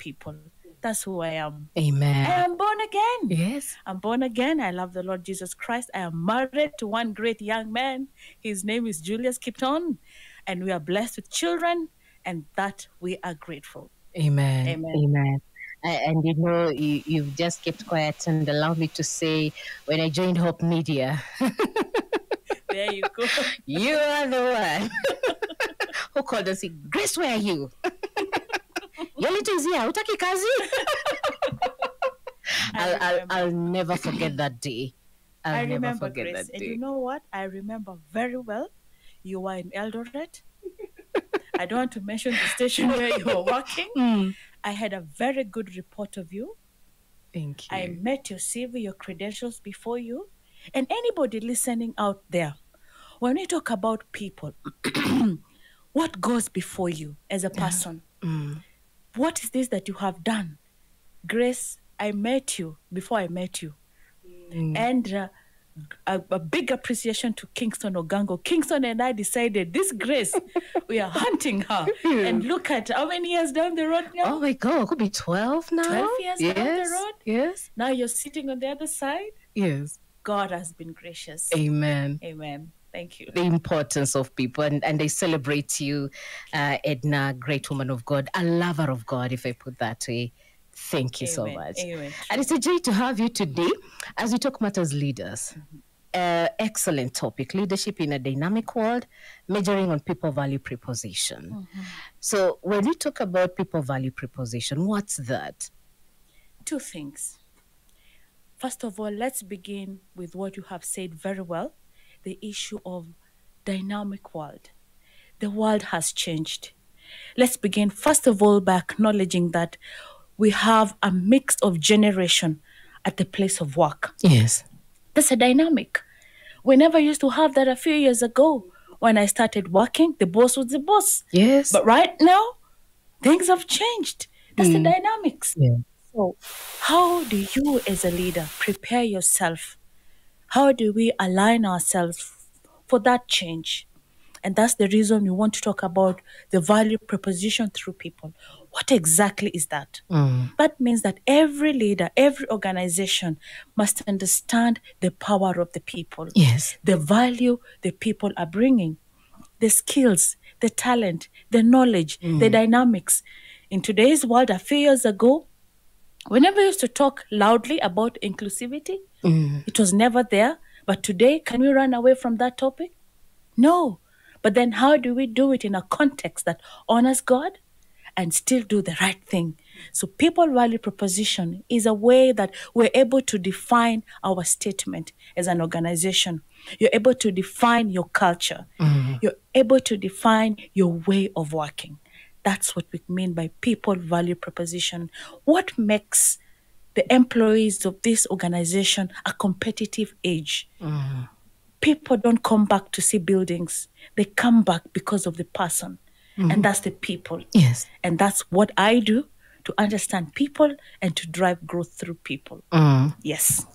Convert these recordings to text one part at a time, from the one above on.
people. That's who I am. Amen. I am born again. Yes. I'm born again. I love the Lord Jesus Christ. I am married to one great young man. His name is Julius Kiptoon. And we are blessed with children, and that we are grateful. Amen. Amen. Amen. And you know, you, you've just kept quiet and allowed me to say, when I joined Hope Media, There you go. you are the one who called and said, Grace, where are you? Is here. Utaki kazi? I'll, I'll. I'll never forget that day. I'll I never remember forget Grace. And you know what? I remember very well. You were in Eldoret. I don't want to mention the station where you were working. Mm. I had a very good report of you. Thank you. I met your CV, your credentials before you. And anybody listening out there, when we talk about people, what goes before you as a person? Mm. What is this that you have done? Grace, I met you before I met you. Mm. And uh, a, a big appreciation to Kingston Ogango. Kingston and I decided this Grace, we are hunting her. and look at how many years down the road now? Oh my God, could be 12 now? 12 years down the road? Yes. Now you're sitting on the other side. Yes. God has been gracious. Amen. Amen. Thank you. the importance of people and, and they celebrate you, uh, Edna, great woman of God, a lover of God, if I put that way. Thank you so much. Amen. And it's a joy to have you today as we talk matters leaders. Uh, excellent topic leadership in a dynamic world, measuring on people value preposition. So, when you talk about people value preposition, what's that? Two things. First of all, let's begin with what you have said very well the issue of dynamic world. The world has changed. Let's begin, first of all, by acknowledging that we have a mix of generation at the place of work. Yes. That's a dynamic. We never used to have that a few years ago. When I started working, the boss was the boss. Yes. But right now, things have changed. That's the mm. dynamics. Yeah. So, how do you, as a leader, prepare yourself? How do we align ourselves for that change? And that's the reason we want to talk about the value proposition through people. What exactly is that? Mm. That means that every leader, every organization must understand the power of the people, Yes. the value the people are bringing, the skills, the talent, the knowledge, the dynamics. In today's world, a few years ago, we never used to talk loudly about inclusivity. Mm. It was never there. But today, can we run away from that topic? No. But then, how do we do it in a context that honors God and still do the right thing? So, people value proposition is a way that we're able to define our statement as an organization. You're able to define your culture. You're able to define your way of working. That's what we mean by people value proposition. What makes the employees of this organization a competitive edge? People don't come back to see buildings, they come back because of the person. And that's the people. Yes. And that's what I do to understand people and to drive growth through people. Mm. Yes.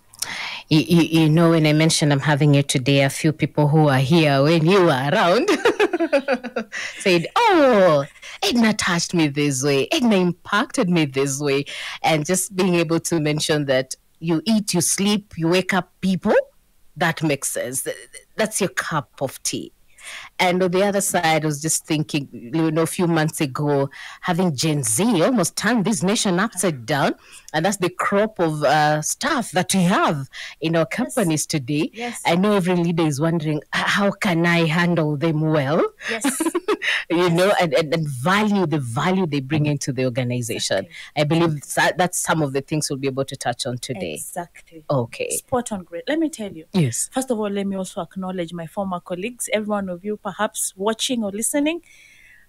You, you, you know, when I mentioned I'm having you today, a few people who are here when you were around said, Oh, Edna touched me this way. Edna impacted me this way. And just being able to mention that you eat, you sleep, you wake up people, that makes sense. That's your cup of tea. And on the other side, I was just thinking, you know, a few months ago, having Gen Z almost turned this nation upside down. And that's the crop of uh, staff that we have in our companies today. Yes. I know every leader is wondering, how can I handle them well? Yes. you know, and, and, and value the value they bring into the organization. I believe that, that's some of the things we'll be able to touch on today. exactly. Okay. Spot on, great. Let me tell you. Yes. First of all, let me also acknowledge my former colleagues, every one of you perhaps watching or listening,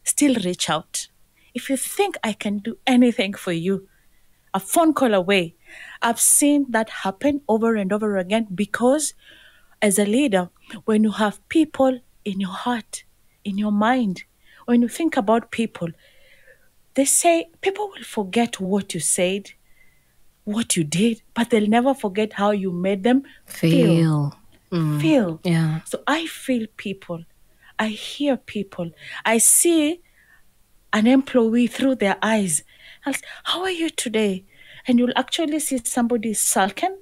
still reach out. If you think I can do anything for you, a phone call away. I've seen that happen over and over again because as a leader, when you have people in your heart, in your mind, when you think about people, they say people will forget what you said, what you did, but they'll never forget how you made them feel Feel. Mm. feel. Yeah. So I feel people. I hear people. I see an employee through their eyes. I'll say, How are you today? And you'll actually see somebody sulking.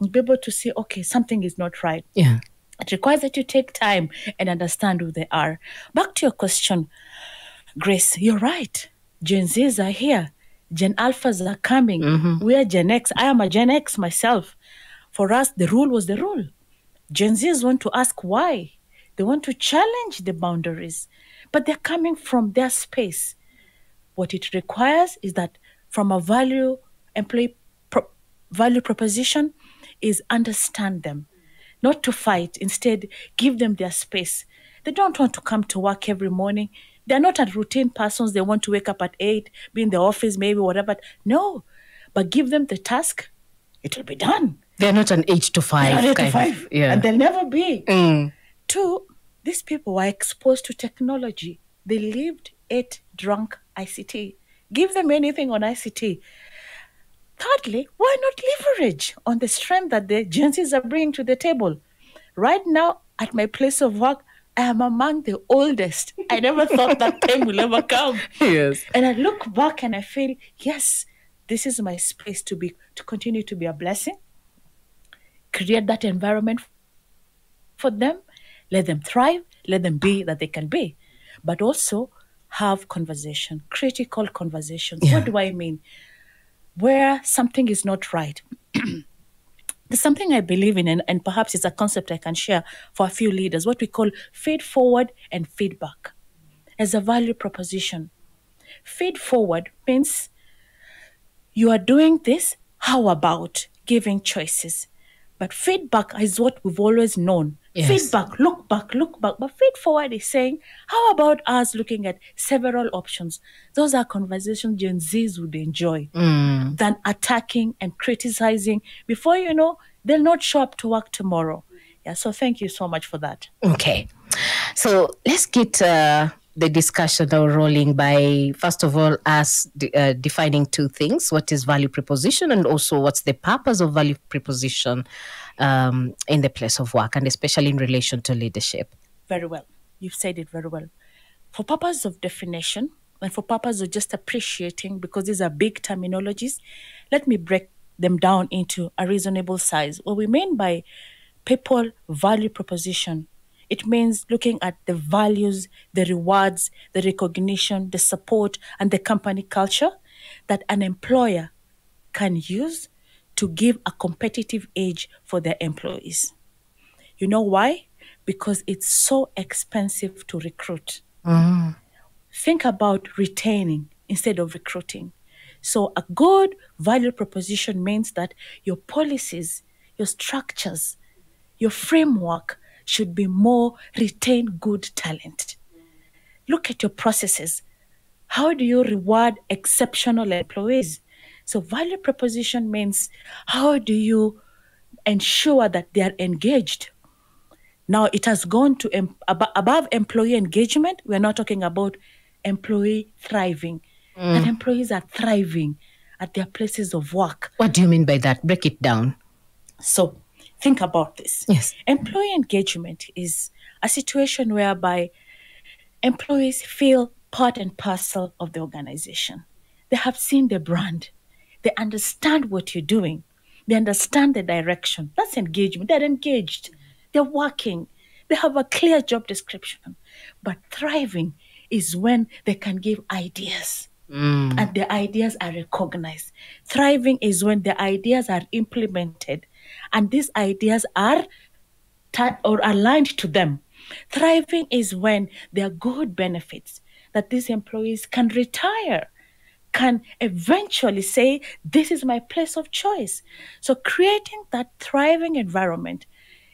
You'll be able to see, okay, something is not right. Yeah. It requires that you take time and understand who they are. Back to your question, Grace, you're right. Gen Zs are here. Gen Alphas are coming. Mm-hmm. We are Gen X. I am a Gen X myself. For us, the rule was the rule. Gen Zs want to ask why. They want to challenge the boundaries, but they're coming from their space. What it requires is that from a value employee pro- value proposition is understand them, not to fight. Instead, give them their space. They don't want to come to work every morning. They're not a routine persons. They want to wake up at eight, be in the office, maybe whatever. No, but give them the task. It will be done. They're not an eight to five. They're eight to kind of- five, Yeah. and they'll never be. Mm. Two, these people were exposed to technology. They lived, ate, drunk ICT. Give them anything on ICT. Thirdly, why not leverage on the strength that the Gen Zs are bringing to the table? Right now, at my place of work, I am among the oldest. I never thought that time will ever come. Yes. And I look back and I feel, yes, this is my space to be to continue to be a blessing. Create that environment for them, let them thrive, let them be that they can be. But also have conversation, critical conversations. Yeah. What do I mean? Where something is not right. There's something I believe in, and, and perhaps it's a concept I can share for a few leaders, what we call feed forward and feedback as a value proposition. Feed forward means you are doing this, how about giving choices? But feedback is what we've always known. Yes. Feedback, look back, look back. But feed forward is saying, how about us looking at several options? Those are conversations Gen Zs would enjoy Mm. than attacking and criticizing. Before you know, they'll not show up to work tomorrow. Yeah, so thank you so much for that. Okay. So let's get uh, the discussion now rolling by, first of all, us de- uh, defining two things what is value proposition and also what's the purpose of value proposition um, in the place of work and especially in relation to leadership. Very well. You've said it very well. For purpose of definition and for purpose of just appreciating, because these are big terminologies, let me break them down into a reasonable size. What we mean by people value proposition, it means looking at the values, the rewards, the recognition, the support, and the company culture that an employer can use to give a competitive edge for their employees. You know why? Because it's so expensive to recruit. Mm-hmm. Think about retaining instead of recruiting. So, a good value proposition means that your policies, your structures, your framework should be more retain good talent. Look at your processes. How do you reward exceptional employees? So, value proposition means how do you ensure that they are engaged? Now, it has gone to em- ab- above employee engagement. We're not talking about employee thriving. Mm. That employees are thriving at their places of work. What do you mean by that? Break it down. So think about this. Yes. Employee engagement is a situation whereby employees feel part and parcel of the organization. They have seen the brand. They understand what you're doing. They understand the direction. That's engagement. They're engaged. They're working. They have a clear job description. But thriving is when they can give ideas mm. and the ideas are recognized. Thriving is when the ideas are implemented and these ideas are or aligned to them. Thriving is when there are good benefits that these employees can retire, can eventually say, This is my place of choice. So, creating that thriving environment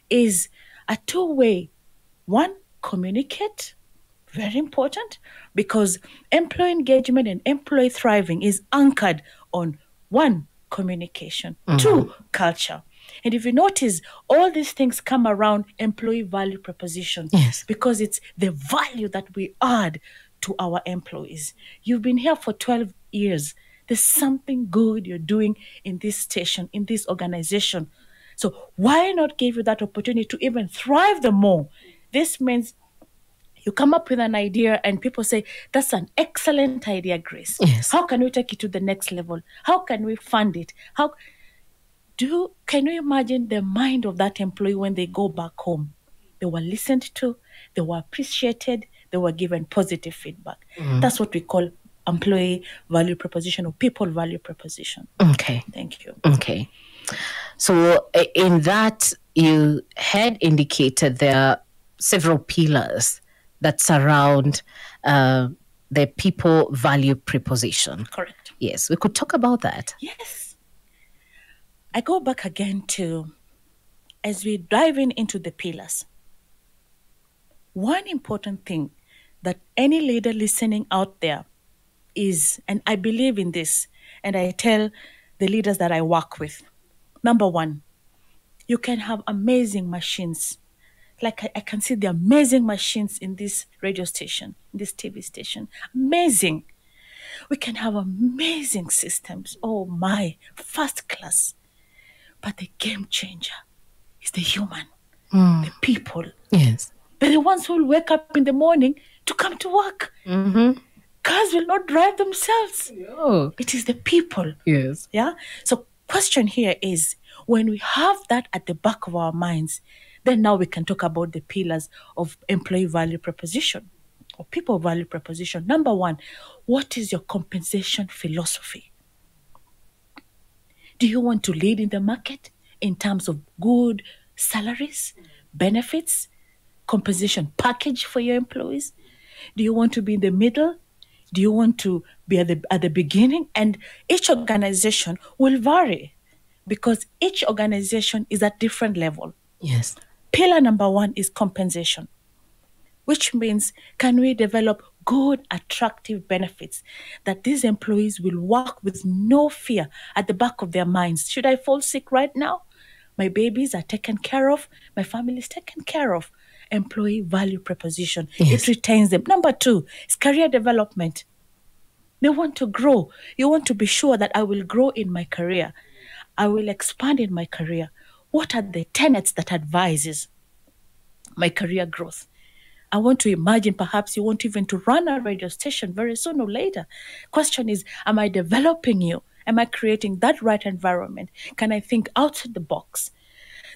is a two way one, communicate, very important, because employee engagement and employee thriving is anchored on one, communication, mm-hmm. two, culture. And if you notice, all these things come around employee value proposition Yes. because it's the value that we add to our employees. You've been here for 12 years. There's something good you're doing in this station, in this organization. So why not give you that opportunity to even thrive the more? This means You come up with an idea, and people say, That's an excellent idea, Grace. Yes. How can we take it to the next level? How can we fund it? How do can you imagine the mind of that employee when they go back home? They were listened to, they were appreciated, they were given positive feedback. That's what we call employee value proposition or people value proposition. Okay. Thank you. Okay. So, in that, you had indicated there are several pillars that surround uh, the people value preposition. Correct. Yes, we could talk about that. Yes. I go back again to as we're in into the pillars. One important thing that any leader listening out there is, and I believe in this, and I tell the leaders that I work with number one, you can have amazing machines. Like I, I can see the amazing machines in this radio station, this TV station. Amazing. We can have amazing systems. Oh my, first class. But the game changer is the human, the people. Yes. They're the ones who will wake up in the morning to come to work. Mm-hmm. Cars will not drive themselves. Oh, It is the people. yes. Yeah. So question here is when we have that at the back of our minds, then now we can talk about the pillars of employee value proposition or people value proposition. Number one, what is your compensation philosophy? Do you want to lead in the market in terms of good salaries, benefits, compensation package for your employees? Do you want to be in the middle? Do you want to be at the, at the beginning? And each organization will vary because each organization is at different level. Yes. Pillar number one is compensation, which means can we develop good, attractive benefits that these employees will work with no fear at the back of their minds? Should I fall sick right now? My babies are taken care of, my family is taken care of. Employee value proposition, Yes. it retains them. Number two is career development. They want to grow. You want to be sure that I will grow in my career. I will expand in my career. What are the tenets that advises my career growth? I want to imagine perhaps you want even to run a radio station very soon or later. Question is, am I developing you? Am I creating that right environment? Can I think outside the box?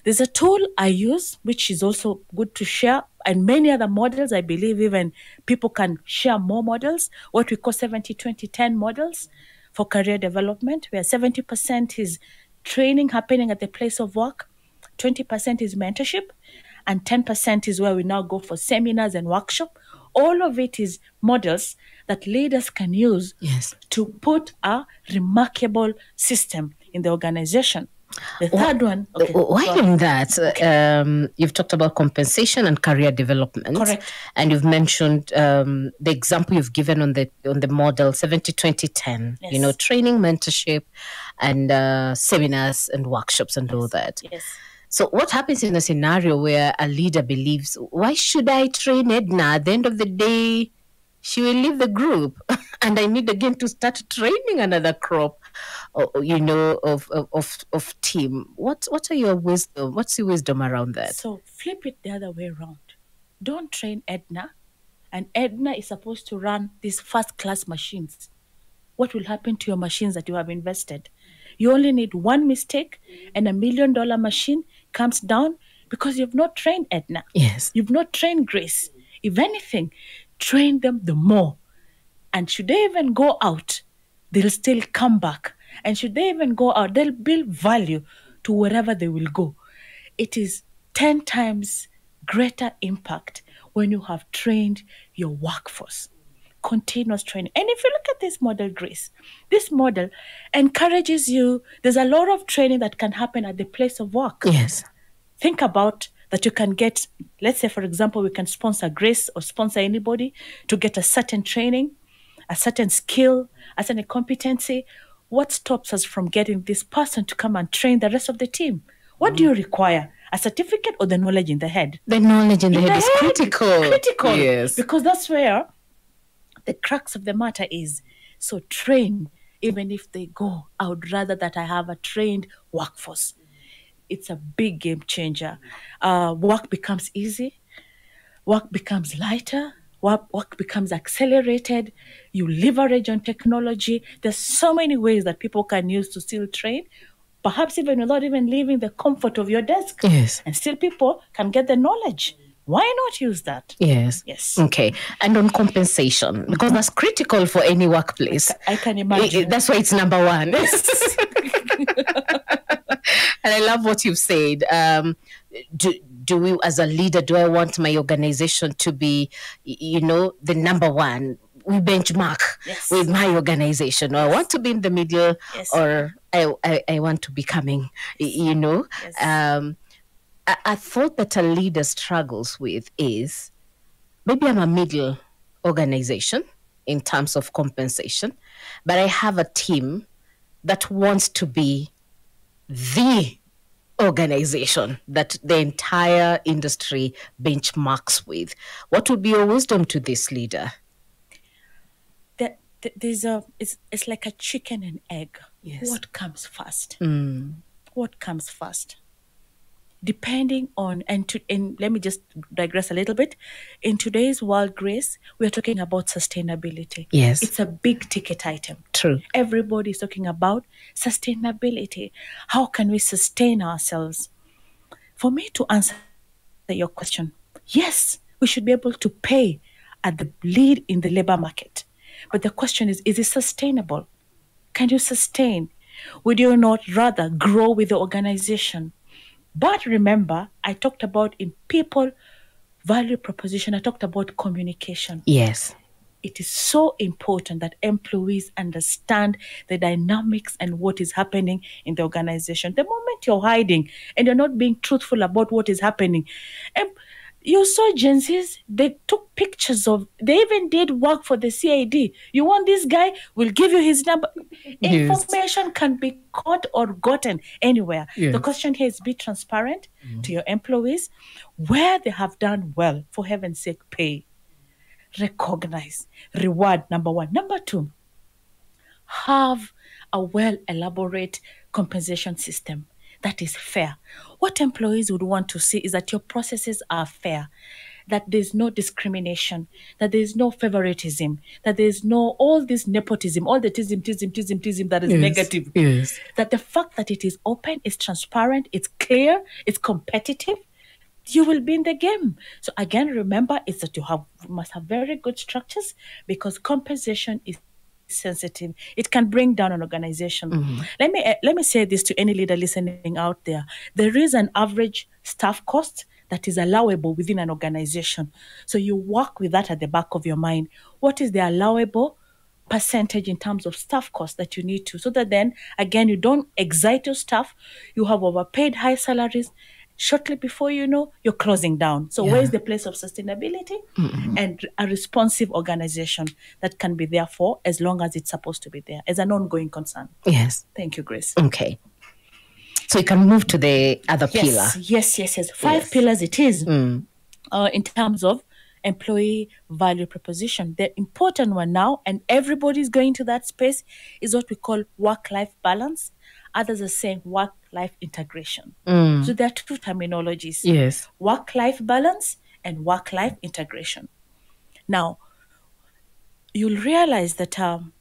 There's a tool I use, which is also good to share, and many other models. I believe even people can share more models, what we call 70 20 10 models for career development, where 70% is training happening at the place of work, 20% is mentorship, and 10% is where we now go for seminars and workshop. All of it is models that leaders can use Yes. to put a remarkable system in the organization. The third one, okay, Why go ahead. in that? um, you've talked about compensation and career development. Correct. And you've mentioned um, the example you've given on the on the model 70 20 10. You know, training, mentorship, and uh, seminars and workshops and all that. Yes. So, what happens in a scenario where a leader believes, why should I train Edna? At the end of the day, she will leave the group, and I need again to start training another crop, you know, of, of of of team. What what are your wisdom? What's your wisdom around that? So flip it the other way around. Don't train Edna, and Edna is supposed to run these first class machines. What will happen to your machines that you have invested? You only need one mistake, and a million dollar machine comes down because you've not trained Edna. Yes. You've not trained Grace. If anything, train them the more. And should they even go out, they'll still come back. And should they even go out, they'll build value to wherever they will go. It is 10 times greater impact when you have trained your workforce. Continuous training. And if you look at this model, Grace, this model encourages you. There's a lot of training that can happen at the place of work Yes. think about that you can get let's say for example we can sponsor grace or sponsor anybody to get a certain training a certain skill a certain competency what stops us from getting this person to come and train the rest of the team what do you mm. require a certificate or the knowledge in the head The knowledge in the In head the is head, critical. critical Yes. because that's where the crux of the matter is so train even if they go i would rather that i have a trained workforce it's a big game changer uh, work becomes easy work becomes lighter, work, work becomes accelerated, you leverage on technology. There's so many ways that people can use to still train, perhaps even without even leaving the comfort of your desk. Yes. And still people can get the knowledge. Why not use that? Yes. Yes. Okay. And on compensation, because that's critical for any workplace. I can imagine. that's why it's number one. and I love what you've said. Um, do, do we, as a leader, do I want my organization to be, you know, the number one? We benchmark Yes. with my organization, or I want to be in the middle, Yes. or I, I, I want to be coming, you know. Yes. Um, a, a thought that a leader struggles with is maybe I'm a middle organization in terms of compensation, but I have a team that wants to be the organization that the entire industry benchmarks with. What would be your wisdom to this leader? There- there's a it's, it's like a chicken and egg. Yes. What comes first? Mm. what comes first depending on and to and let me just digress a little bit in today's world grace we're talking about sustainability Yes. it's a big ticket item True. everybody's talking about sustainability how can we sustain ourselves for me to answer your question yes we should be able to pay at the lead in the labor market but the question is is it sustainable can you sustain? Would you not rather grow with the organization? But remember, I talked about in people value proposition, I talked about communication. Yes. It is so important that employees understand the dynamics and what is happening in the organization. The moment you're hiding and you're not being truthful about what is happening, em- you saw agencies, they took pictures of, they even did work for the CID. You want this guy, we'll give you his number. Yes. Information can be caught or gotten anywhere. Yes. The question here is be transparent mm-hmm. to your employees. Where they have done well, for heaven's sake, pay recognize, reward, number one. Number two, have a well elaborate compensation system that is fair. What employees would want to see is that your processes are fair, that there's no discrimination, that there's no favoritism, that there's no all this nepotism, all the tism, tism, tism, tism that is negative Yes. that the fact that it is open, it's transparent, it's clear, it's competitive, you will be in the game. So again, remember is that you have must have very good structures because compensation is sensitive. It can bring down an organization. Let me eh, let me say this to any leader listening out there. There is an average staff cost that is allowable within an organization. So you work with that at the back of your mind. What is the allowable percentage in terms of staff costs that you need to so that then again you don't excite your staff you have overpaid high salaries shortly before you know you're closing down so where's the place of sustainability and a responsive organization that can be there for as long as it's supposed to be there as an ongoing concern Yes. thank you grace Okay. So you can move to the other pillar. yes yes yes yes five Yes. pillars it is uh, in terms of employee value proposition. The important one now, and everybody's going to that space, is what we call work life balance. Others are saying work life integration. So there are two terminologies Yes. work life balance and work life integration. Now, you'll realize that um,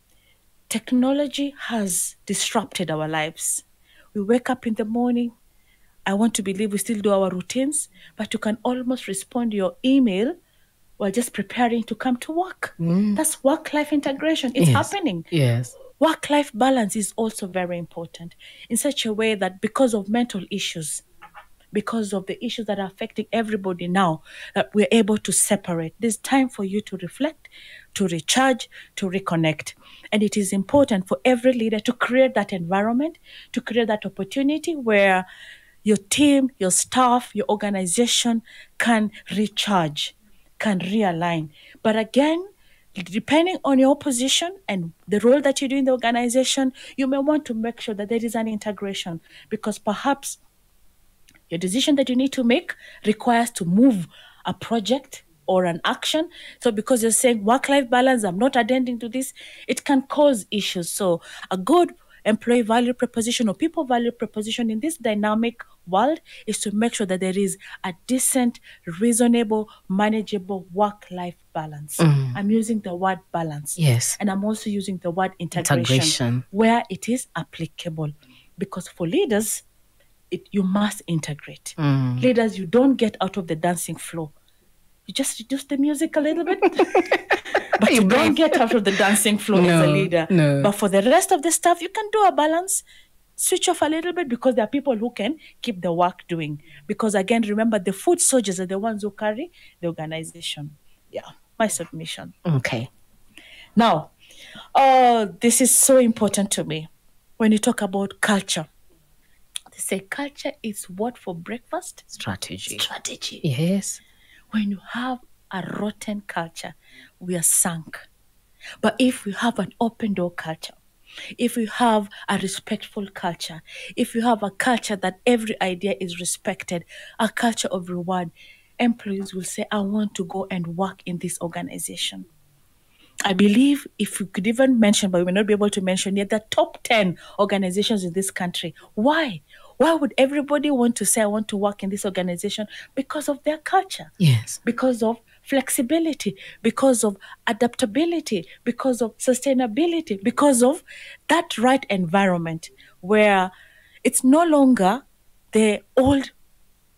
technology has disrupted our lives. We wake up in the morning. I want to believe we still do our routines, but you can almost respond to your email while just preparing to come to work. That's work life integration. It's Yes. happening Yes. Work life balance is also very important in such a way that because of mental issues, because of the issues that are affecting everybody now, that we're able to separate. There's time for you to reflect, to recharge, to reconnect. And it is important for every leader to create that environment, to create that opportunity where your team, your staff, your organization can recharge, can realign. But again, depending on your position and the role that you do in the organization, you may want to make sure that there is an integration because perhaps your decision that you need to make requires to move a project or an action. So because you're saying work life balance, I'm not attending to this, it can cause issues. So a good employee value proposition or people value proposition in this dynamic world is to make sure that there is a decent, reasonable, manageable work life balance. Mm. I'm using the word balance. Yes. And I'm also using the word integration, Integration. where it is applicable. Because for leaders, it, you must integrate. Mm. Leaders, you don't get out of the dancing floor. You just reduce the music a little bit. but you don't get out of the dancing floor as a leader. no. But for the rest of the stuff, you can do a balance. Switch off a little bit because there are people who can keep the work doing. Because again, remember the foot soldiers are the ones who carry the organization. Yeah, my submission. Okay. Now, uh, this is so important to me when you talk about culture. They say culture is what for breakfast? Strategy. Strategy. Yes. When you have a rotten culture, we are sunk. But if we have an open door culture, if you have a respectful culture, if you have a culture that every idea is respected, a culture of reward, employees will say, I want to go and work in this organization. I believe if we could even mention, but we may not be able to mention yet, the top 10 organizations in this country. Why? Why would everybody want to say, I want to work in this organization? Because of their culture Yes. because of flexibility, because of adaptability, because of sustainability, because of that right environment where it's no longer the old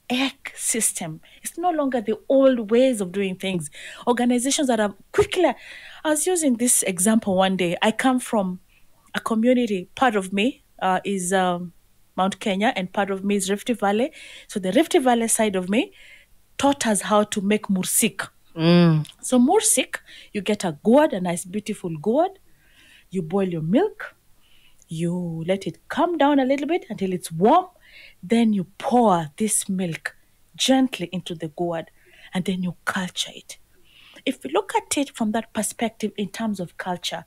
egg system. It's no longer the old ways of doing things. Organizations that are quickly. I was using this example one day. I come from a community. Part of me uh, is um, Mount Kenya, and part of me is Rift Valley. So the Rift Valley side of me taught us how to make mursik. Mm. So mursik, you get a gourd, a nice beautiful gourd. You boil your milk. You let it come down a little bit until it's warm. Then you pour this milk gently into the gourd, and then you culture it. If you look at it from that perspective in terms of culture,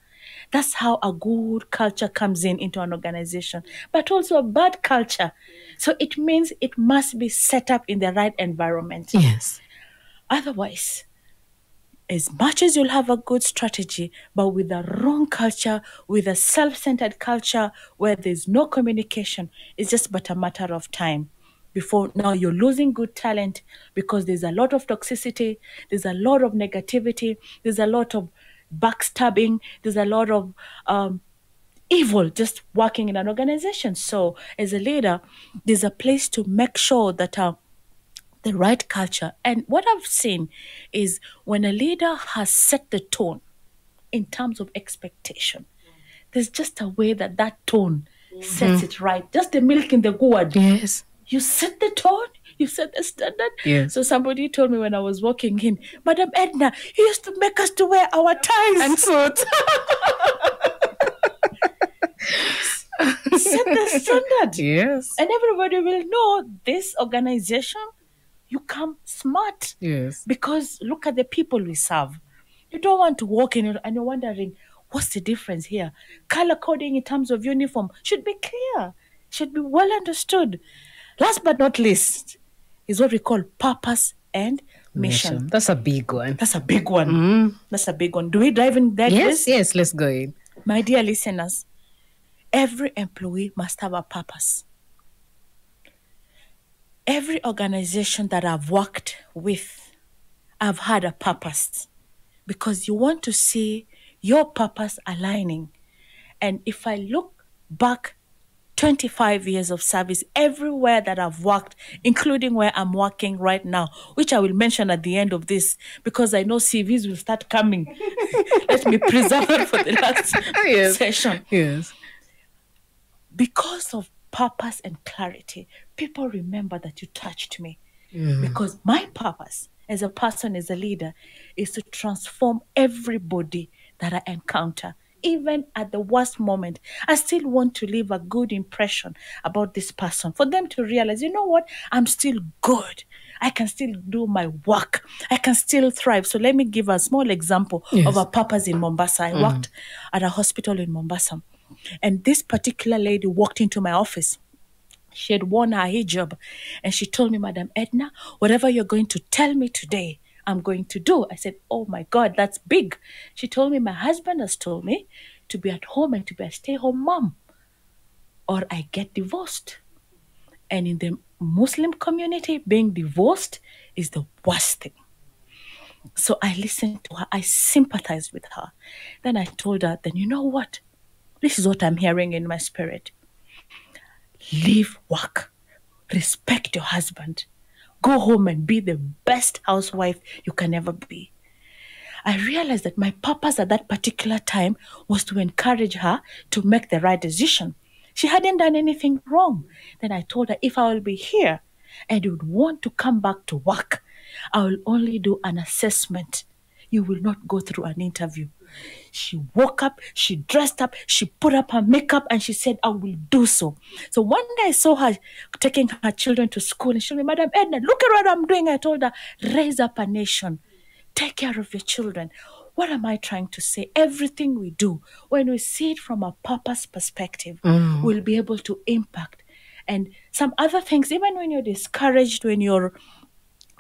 that's how a good culture comes in into an organization, but also a bad culture. So it means it must be set up in the right environment. Yes. Otherwise, as much as you'll have a good strategy, but with a wrong culture, with a self centered culture where there's no communication, it's just but a matter of time before now you're losing good talent because there's a lot of toxicity, there's a lot of negativity, there's a lot of backstabbing, there's a lot of um, evil just working in an organization. So, as a leader, there's a place to make sure that. Uh, the right culture. And what I've seen is when a leader has set the tone in terms of expectation, there's just a way that that tone sets mm-hmm. it right. Just the milk in the gourd. Yes. You set the tone, you set the standard. Yes. So somebody told me when I was walking in, Madam Edna, he used to make us to wear our ties. And suits. set the standard. yes. And everybody will know this organization, you come smart. Yes. because look at the people we serve. You don't want to walk in and you're wondering, what's the difference here? Color coding in terms of uniform should be clear, should be well understood. Last but not least is what we call purpose and mission. That's a big one. That's a big one. Mm-hmm. That's a big one. Do we dive in that? Yes, yes, let's go in. My dear listeners, every employee must have a purpose. Every organization that I've worked with, I've had a purpose because you want to see your purpose aligning. And if I look back 25 years of service everywhere that I've worked, including where I'm working right now, which I will mention at the end of this because I know CVs will start coming. Let me preserve it for the last Yes. session. Yes. Because of purpose and clarity, people remember that you touched me. Because my purpose as a person, as a leader, is to transform everybody that I encounter. Even at the worst moment, I still want to leave a good impression about this person for them to realize, you know what, I'm still good. I can still do my work. I can still thrive. So let me give a small example of a purpose in Mombasa. I mm. worked at a hospital in Mombasa, and this particular lady walked into my office she had worn her hijab and she told me madam edna whatever you're going to tell me today i'm going to do i said oh my god that's big she told me my husband has told me to be at home and to be a stay-home mom or I get divorced. And in the Muslim community, being divorced is the worst thing. So I listened to her, I sympathized with her. Then I told her, then you know what? This is what I'm hearing in my spirit. Leave work, respect your husband, go home and be the best housewife you can ever be. I realized that my purpose at that particular time was to encourage her to make the right decision. She hadn't done anything wrong. Then I told her if I will be here and you would want to come back to work, I will only do an assessment. You will not go through an interview. She woke up, she dressed up, she put up her makeup, and she said, I will do so. So one day I saw her taking her children to school, and she me, Madam Edna, look at what I'm doing. I told her, raise up a nation, take care of your children. What am I trying to say? Everything we do, when we see it from a purpose perspective, mm. we'll be able to impact. And some other things, even when you're discouraged, when you're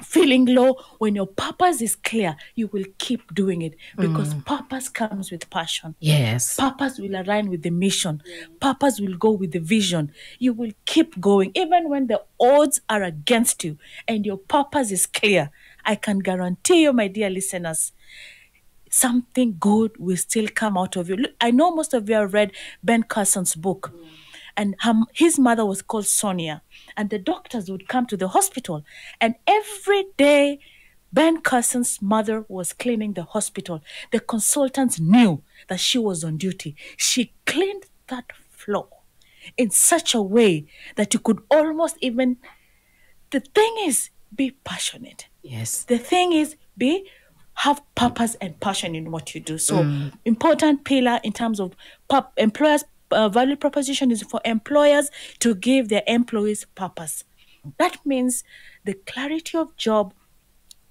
feeling low, when your purpose is clear, you will keep doing it mm. because purpose comes with passion. Yes. Purpose will align with the mission. Purpose will go with the vision. You will keep going even when the odds are against you and your purpose is clear. I can guarantee you, my dear listeners, something good will still come out of you. Look, I know most of you have read Ben Carson's book, and her, his mother was called Sonya, and the doctors would come to the hospital, and every day. Ben Carson's mother was cleaning the hospital. The consultants knew that she was on duty. She cleaned that floor in such a way that you could almost even. The thing is, be passionate. Yes. The thing is, be have purpose and passion in what you do. So, mm. important pillar in terms of employers' uh, value proposition is for employers to give their employees purpose. That means the clarity of job,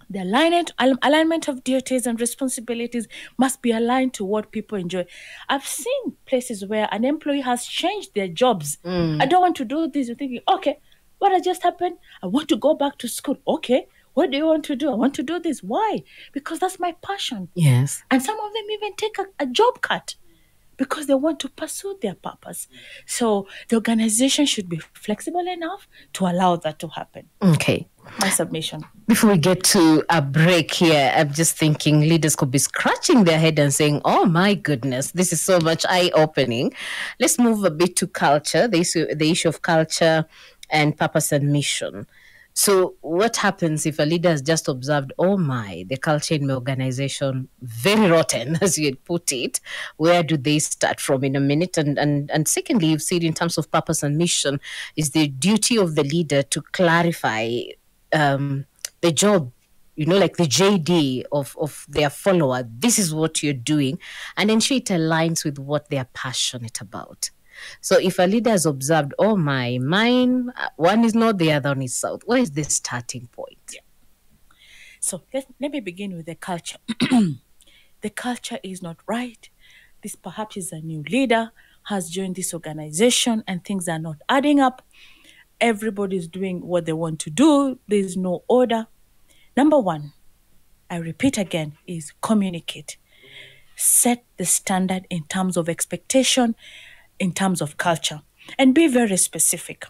the alignment, alignment of duties and responsibilities must be aligned to what people enjoy. I've seen places where an employee has changed their jobs. I don't want to do this. You're thinking, okay, what has just happened? I want to go back to school. Okay, what do you want to do? I want to do this. Why? Because that's my passion. Yes. And some of them even take a, a job cut because they want to pursue their purpose. So the organization should be flexible enough to allow that to happen. Okay. My submission. Before we get to a break here, I'm just thinking leaders could be scratching their head and saying, Oh my goodness, this is so much eye opening. Let's move a bit to culture, the issue, the issue of culture and purpose and mission. So, what happens if a leader has just observed, oh my, the culture in my organization, very rotten, as you had put it? Where do they start from in a minute? And, and, and secondly, you've said in terms of purpose and mission, is the duty of the leader to clarify um, the job you know, like the JD of, of their follower. This is what you're doing, and ensure it aligns with what they are passionate about. So if a leader has observed, oh my, mine, uh, one is north, the other one is south, where is the starting point? So let, let me begin with the culture. the culture is not right. This perhaps is a new leader, has joined this organization, and things are not adding up. Everybody's doing what they want to do, there's no order. Number one, I repeat again, is communicate. Set the standard in terms of expectation, in terms of culture, and be very specific.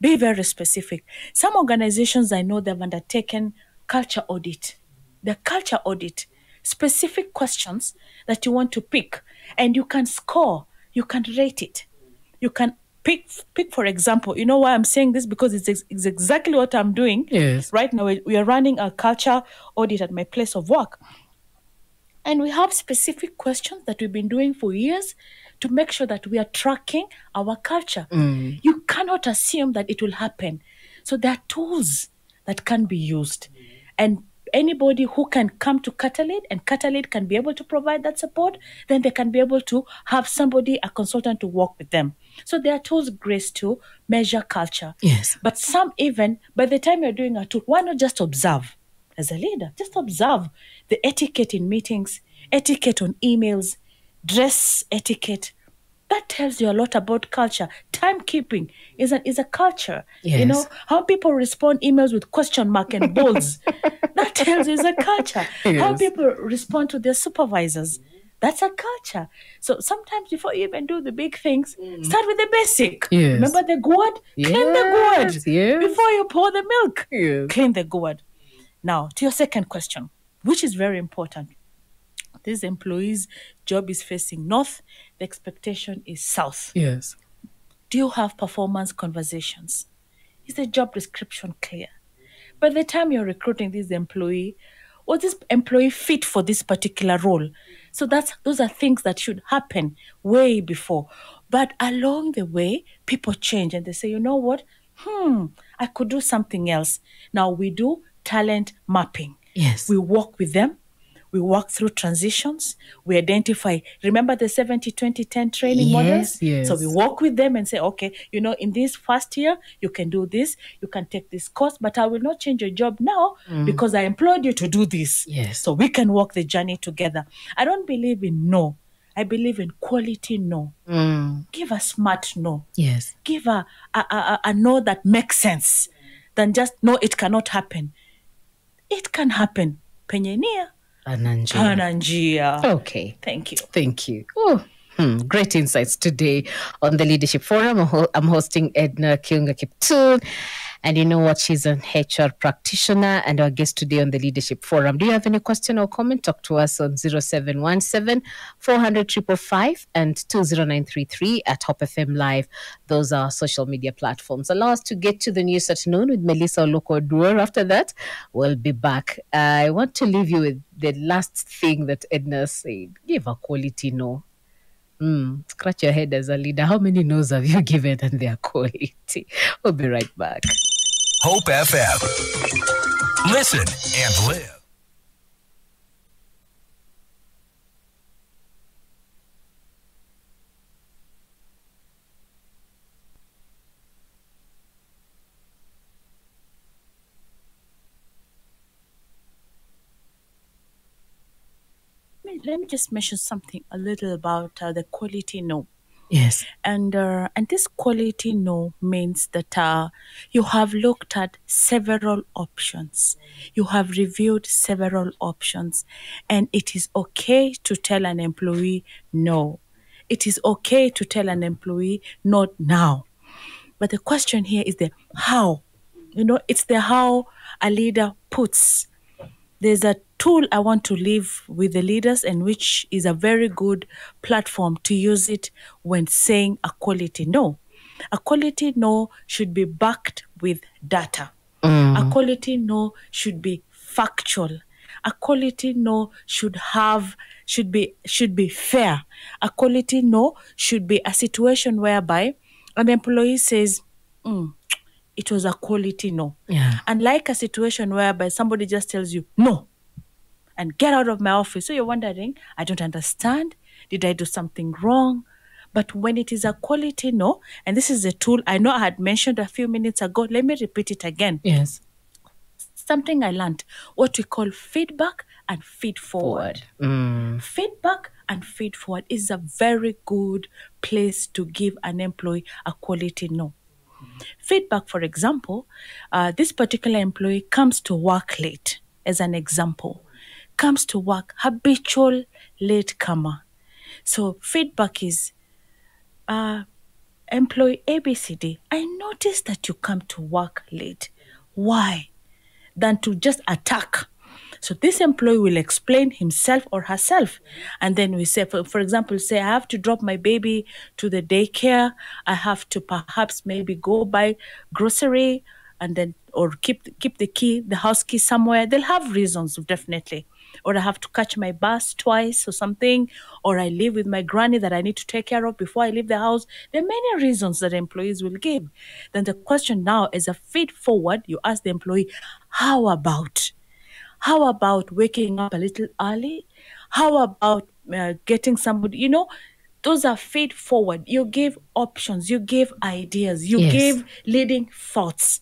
Be very specific. Some organizations I know they've undertaken culture audit. The culture audit, specific questions that you want to pick, and you can score, you can rate it. You can pick, pick for example, you know why I'm saying this? Because it's, ex- it's exactly what I'm doing. Yes. Right now, we we are running a culture audit at my place of work. And we have specific questions that we've been doing for years to make sure that we are tracking our culture. Mm. You cannot assume that it will happen. So there are tools that can be used. And anybody who can come to Catalid and Catalid can be able to provide that support, then they can be able to have somebody, a consultant to work with them. So there are tools, Grace, to measure culture. Yes. But some even, by the time you're doing a tool, why not just observe as a leader? Just observe the etiquette in meetings, etiquette on emails, dress etiquette. That tells you a lot about culture. Timekeeping is a, is a culture. You know, how people respond emails with question mark and bolds. that tells you it's a culture. How people respond to their supervisors. That's a culture. So sometimes before you even do the big things, mm. start with the basic. Yes. Remember the gourd? Yes. Clean the gourd. Yes, yes. Before you pour the milk, Yes. clean the gourd. Now, to your second question, which is very important. This employee's job is facing north, the expectation is south. Yes. Do you have performance conversations? Is the job description clear? By the time you're recruiting this employee, was this employee fit for this particular role? So that's those are things that should happen way before. But along the way, people change and they say, you know what? Hmm, I could do something else. Now we do talent mapping. Yes. We work with them. We work through transitions. We identify, remember the 70 20 10 training Yes, models? yes. So we work with them and say, okay, you know, in this first year, you can do this, you can take this course, but I will not change your job now because I employed you to do this. Yes. So we can walk the journey together. I don't believe in no. I believe in quality no. Mm. Give a smart no. Yes. Give a, a, a, a- a no that makes sense than just no, it cannot happen. It can happen. Penye nia, Ananji. pana. Okay. Thank you. Thank you. Oh, hmm, great insights today on the Leadership Forum. I'm hosting Edna Kiunga Kiptoon. And you know what? She's an HR practitioner and our guest today on the Leadership Forum. Do you have any question or comment? Talk to us on 0717 400 555 and 20933 at Hope FM Live. Those are social media platforms. Allow us to get to the news at noon with Melissa Oloko Duer. After that, we'll be back. I want to leave you with the last thing that Edna said. Give a quality no. Mm, scratch your head as a leader. How many no's have you given and their quality? We'll be right back. Hope FM. Listen and live. Let me- just mention something a little about uh, the quality no. Yes. and uh, and this quality no means that uh, you have looked at several options. You have reviewed several options and it is okay to tell an employee no. It is okay to tell an employee not now. But the question here is the how. You know it's the how a leader puts there's a tool I want to leave with the leaders, and which is a very good platform to use it when saying a quality no. A quality no should be backed with data. A quality no should be factual. A quality no should have should be should be fair. A quality no should be a situation whereby an employee says, "Mm, it was a quality no. Yeah. Unlike a situation whereby somebody just tells you no and get out of my office. So you're wondering, I don't understand. Did I do something wrong? But when it is a quality no, and this is a tool I know I had mentioned a few minutes ago, let me repeat it again. Yes. Something I learned, what we call feedback and feed forward. Mm. Feedback and feed forward is a very good place to give an employee a quality no. Feedback, for example, uh, this particular employee comes to work late, as an example, comes to work habitual late comer. So feedback is uh, employee ABCD. I noticed that you come to work late. Why? Than to just attack. So this employee will explain himself or herself. And then we say, for, for example, say, I have to drop my baby to the daycare. I have to perhaps maybe go buy grocery and then or keep keep the key, the house key somewhere. They'll have reasons definitely. Or I have to catch my bus twice or something, or I live with my granny that I need to take care of before I leave the house. There are many reasons that employees will give. Then the question now is a feed forward. You ask the employee, how about? How about waking up a little early? How about uh, getting somebody, you know, those are feed forward. You give options, you give ideas, you Yes. give leading thoughts.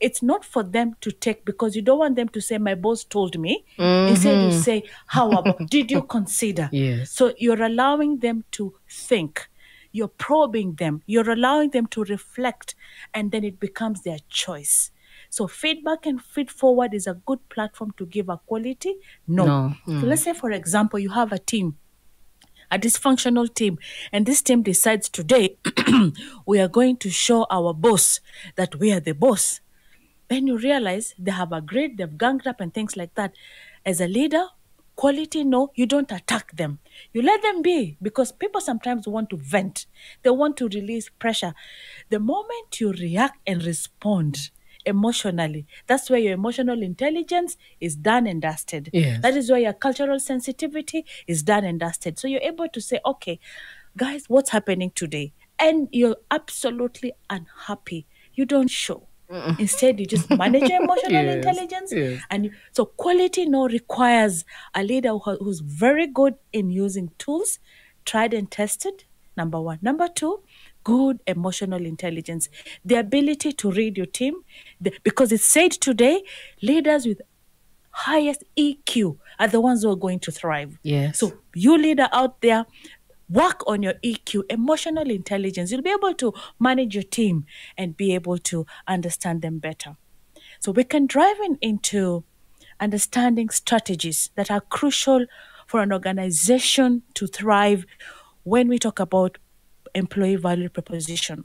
It's not for them to take because you don't want them to say, My boss told me. Instead, you say, How about, did you consider? Yes. So you're allowing them to think. You're probing them. You're allowing them to reflect, and then it becomes their choice. So feedback and feed forward is a good platform to give a quality. No. No. So mm. let's say, for example, you have a team a dysfunctional team, and this team decides today we are going to show our boss that we are the boss. Then you realize they have agreed, they've ganged up, and things like that. As a leader, quality, no, you don't attack them. You let them be because people sometimes want to vent, they want to release pressure. The moment you react and respond, emotionally. That's where your emotional intelligence is done and dusted. Yes. That is where your cultural sensitivity is done and dusted. So you're able to say, okay, guys, what's happening today? And you're absolutely unhappy. You don't show. Mm. Instead, you just manage your emotional Yes, intelligence. yes. And you, so, quality now requires a leader who, who's very good in using tools, tried and tested. Number one. Number two, good emotional intelligence, the ability to read your team. The, because it's said today, leaders with highest EQ are the ones who are going to thrive. Yes. So, you leader out there, work on your EQ, emotional intelligence. You'll be able to manage your team and be able to understand them better. So, we can drive in into understanding strategies that are crucial for an organization to thrive when we talk about employee value proposition.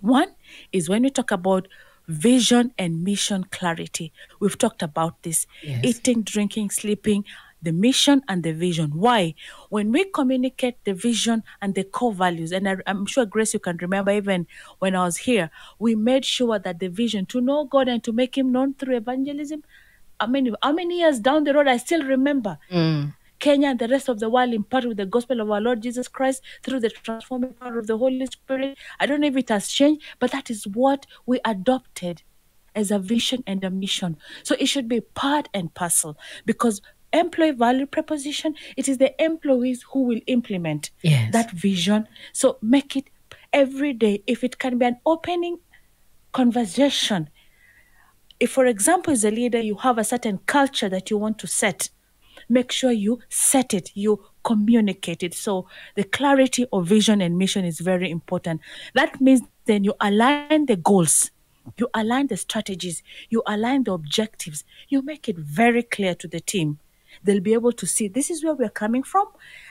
One is when we talk about vision and mission clarity. We've talked about this Yes. eating, drinking, sleeping, the mission and the vision. Why? When we communicate the vision and the core values, and I, I'm sure, Grace, you can remember even when I was here, we made sure that the vision to know God and to make Him known through evangelism. I mean, how many years down the road, I still remember Mm. Kenya and the rest of the world in part with the gospel of our Lord Jesus Christ through the transforming power of the Holy Spirit. I don't know if it has changed, but that is what we adopted as a vision and a mission. So it should be part and parcel because employee value proposition, it is the employees who will implement Yes. that vision. So make it every day. If it can be an opening conversation, if for example as a leader you have a certain culture that you want to set make sure you set it you communicate it. So the clarity of vision and mission is very important. That means then you align the goals you align the strategies you align the objectives you make it very clear to the team. They'll be able to see this is where we're coming from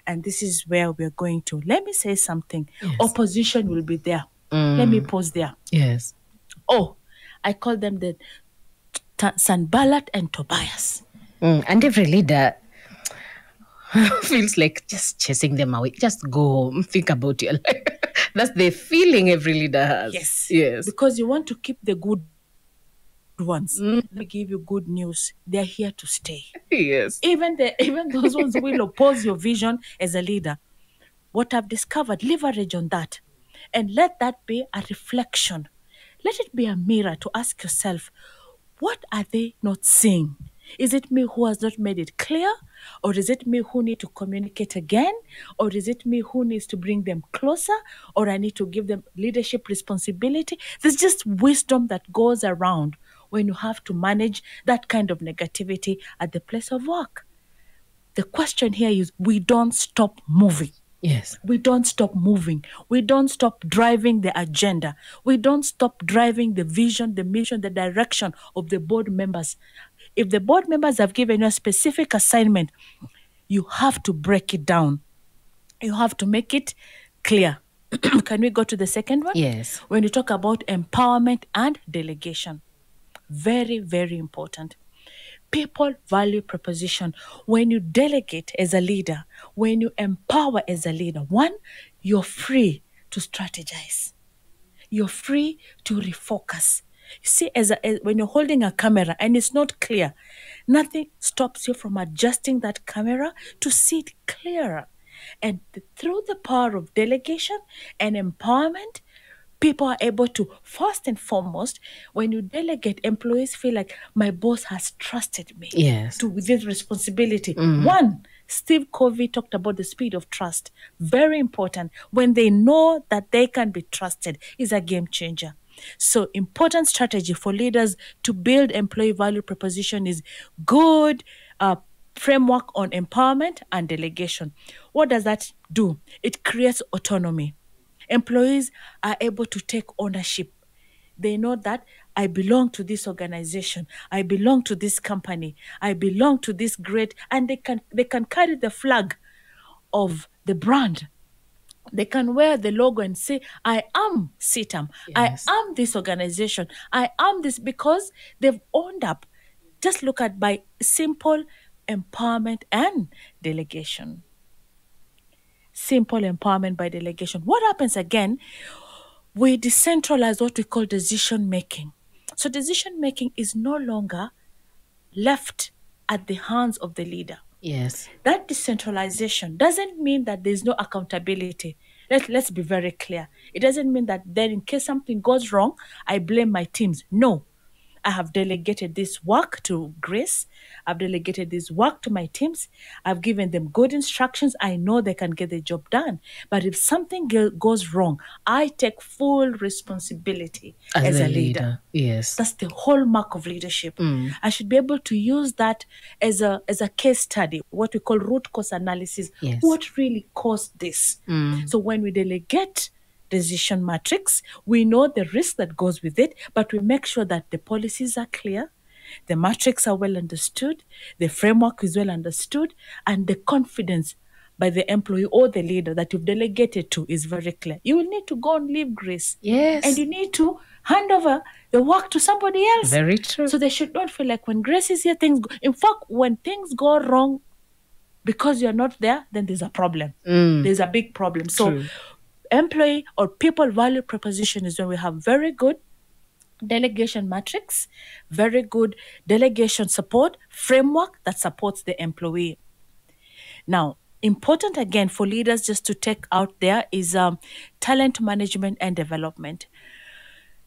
and this is where we're going to. Let me say something. Opposition will be there. Let me pause there. Yes. oh, I call them the Sanballat and Tobias. Mm, and every leader feels like just chasing them away. Just go home. Think about your life. That's the feeling every leader has. Yes. Yes. Because you want to keep the good ones. Mm. Let me give you good news. They're here to stay. Yes. Even the even those ones will oppose your vision as a leader. What I've discovered, leverage on that. And let that be a reflection. Let it be a mirror to ask yourself, what are they not seeing? Is it me who has not made it clear? Or is it me who need to communicate again? Or is it me who needs to bring them closer? Or I need to give them leadership responsibility? There's just wisdom that goes around when you have to manage that kind of negativity at the place of work. The question here is we don't stop moving. Yes. We don't stop moving. We don't stop driving the agenda. We don't stop driving the vision, the mission, the direction of the board members. If the board members have given you a specific assignment, you have to break it down. You have to make it clear. Can we go to the second one? Yes. When you talk about empowerment and delegation, very, very important people value proposition when you delegate as a leader when you empower as a leader one you're free to strategize you're free to refocus see as, a, as when you're holding a camera and it's not clear nothing stops you from adjusting that camera to see it clearer. And th- through the power of delegation and empowerment people are able to first and foremost when you delegate employees feel like my boss has trusted me Yes. to with this responsibility. Mm-hmm. One steve covey talked about the speed of trust. Very important. When they know that they can be trusted is a game changer so important strategy for leaders to build employee value proposition is good uh, framework on empowerment and delegation. What does that do? It creates autonomy. Employees are able to take ownership. They know that i belong to this organization i belong to this company i belong to this great and they can they can carry the flag of the brand. They can wear the logo and say, I am CITAM. Yes. I am this organization. I am this because they've owned up. Just look at by simple empowerment and delegation. Simple empowerment by delegation. What happens again? We decentralize what we call decision making. So, decision making is no longer left at the hands of the leader Yes. that decentralization doesn't mean that there's no accountability. Let, let's be very clear. It doesn't mean that then, in case something goes wrong, I blame my teams. No. I have delegated this work to Grace. I've delegated this work to my teams. I've given them good instructions. I know they can get the job done. But if something goes wrong, I take full responsibility as, a leader. Yes. That's the hallmark of leadership. Mm. I should be able to use that as a as a case study, what we call root cause analysis. Yes. What really caused this? Mm. So when we delegate decision matrix, we know the risk that goes with it, but we make sure that the policies are clear, the matrix are well understood, the framework is well understood, and the confidence by the employee or the leader that you've delegated to is very clear. You will need to go and leave grace. Yes. And you need to hand over the work to somebody else. Very true. So they should not feel like when grace is here, things go. In fact, when things go wrong because you're not there, then there's a problem. Mm. There's a big problem. So, True. Employee or people value proposition is when we have very good delegation matrix, very good delegation support framework that supports the employee. Now, important again for leaders just to take out there is um, talent management and development.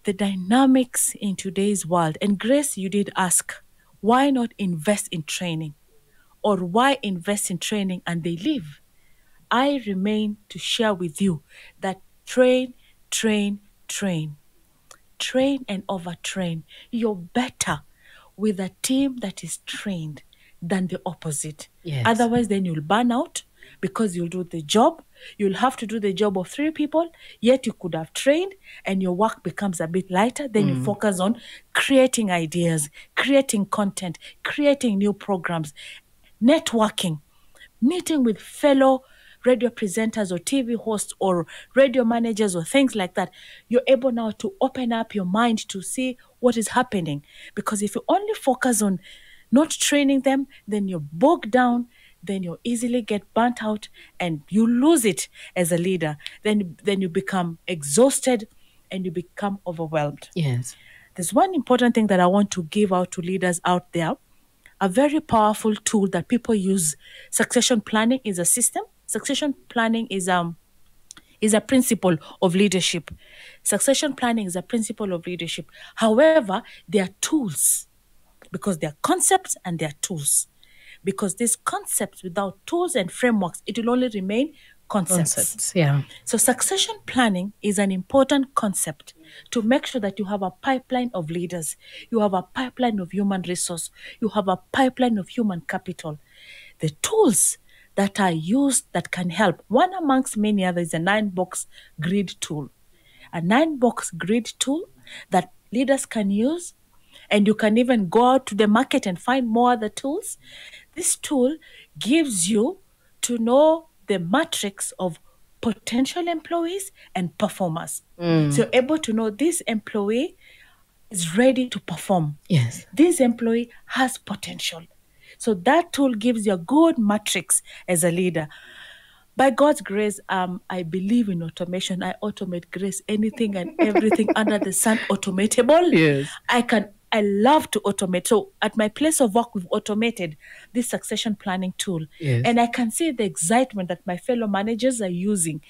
The dynamics in today's world, and Grace, you did ask, why not invest in training? Or why invest in training and they leave? I remain to share with you that train, train, train. Train and overtrain. You're better with a team that is trained than the opposite. Yes. Otherwise, then you'll burn out because you'll do the job. You'll have to do the job of three people, yet you could have trained and your work becomes a bit lighter. Then you mm. focus on creating ideas, creating content, creating new programs, networking, meeting with fellow radio presenters or TV hosts or radio managers or things like that, you're able now to open up your mind to see what is happening. Because if you only focus on not training them, then you're bogged down, then you easily get burnt out and you lose it as a leader. Then, then you become exhausted and you become overwhelmed Yes. there's one important thing that I want to give out to leaders out there. A very powerful tool that people use. Succession planning is a system. Succession planning is um is a principle of leadership. Succession planning is a principle of leadership. However, there are tools because there are concepts and there are tools. Because these concepts without tools and frameworks, it will only remain concepts. Concepts. Yeah. So, succession planning is an important concept to make sure that you have a pipeline of leaders, you have a pipeline of human resource, you have a pipeline of human capital. The tools that are used that can help, one amongst many others, is a nine box grid tool. A nine box grid tool that leaders can use and you can even go out to the market and find more other tools. This tool gives you to know the matrix of potential employees and performers. Mm. So you're able to know this employee is ready to perform. Yes. This employee has potential. So that tool gives you a good matrix as a leader. By God's grace, um, I believe in automation. I automate grace, anything and everything under the sun automatable. Yes. I can I love to automate. So at my place of work, we've automated this succession planning tool. Yes. And I can see the excitement that my fellow managers are using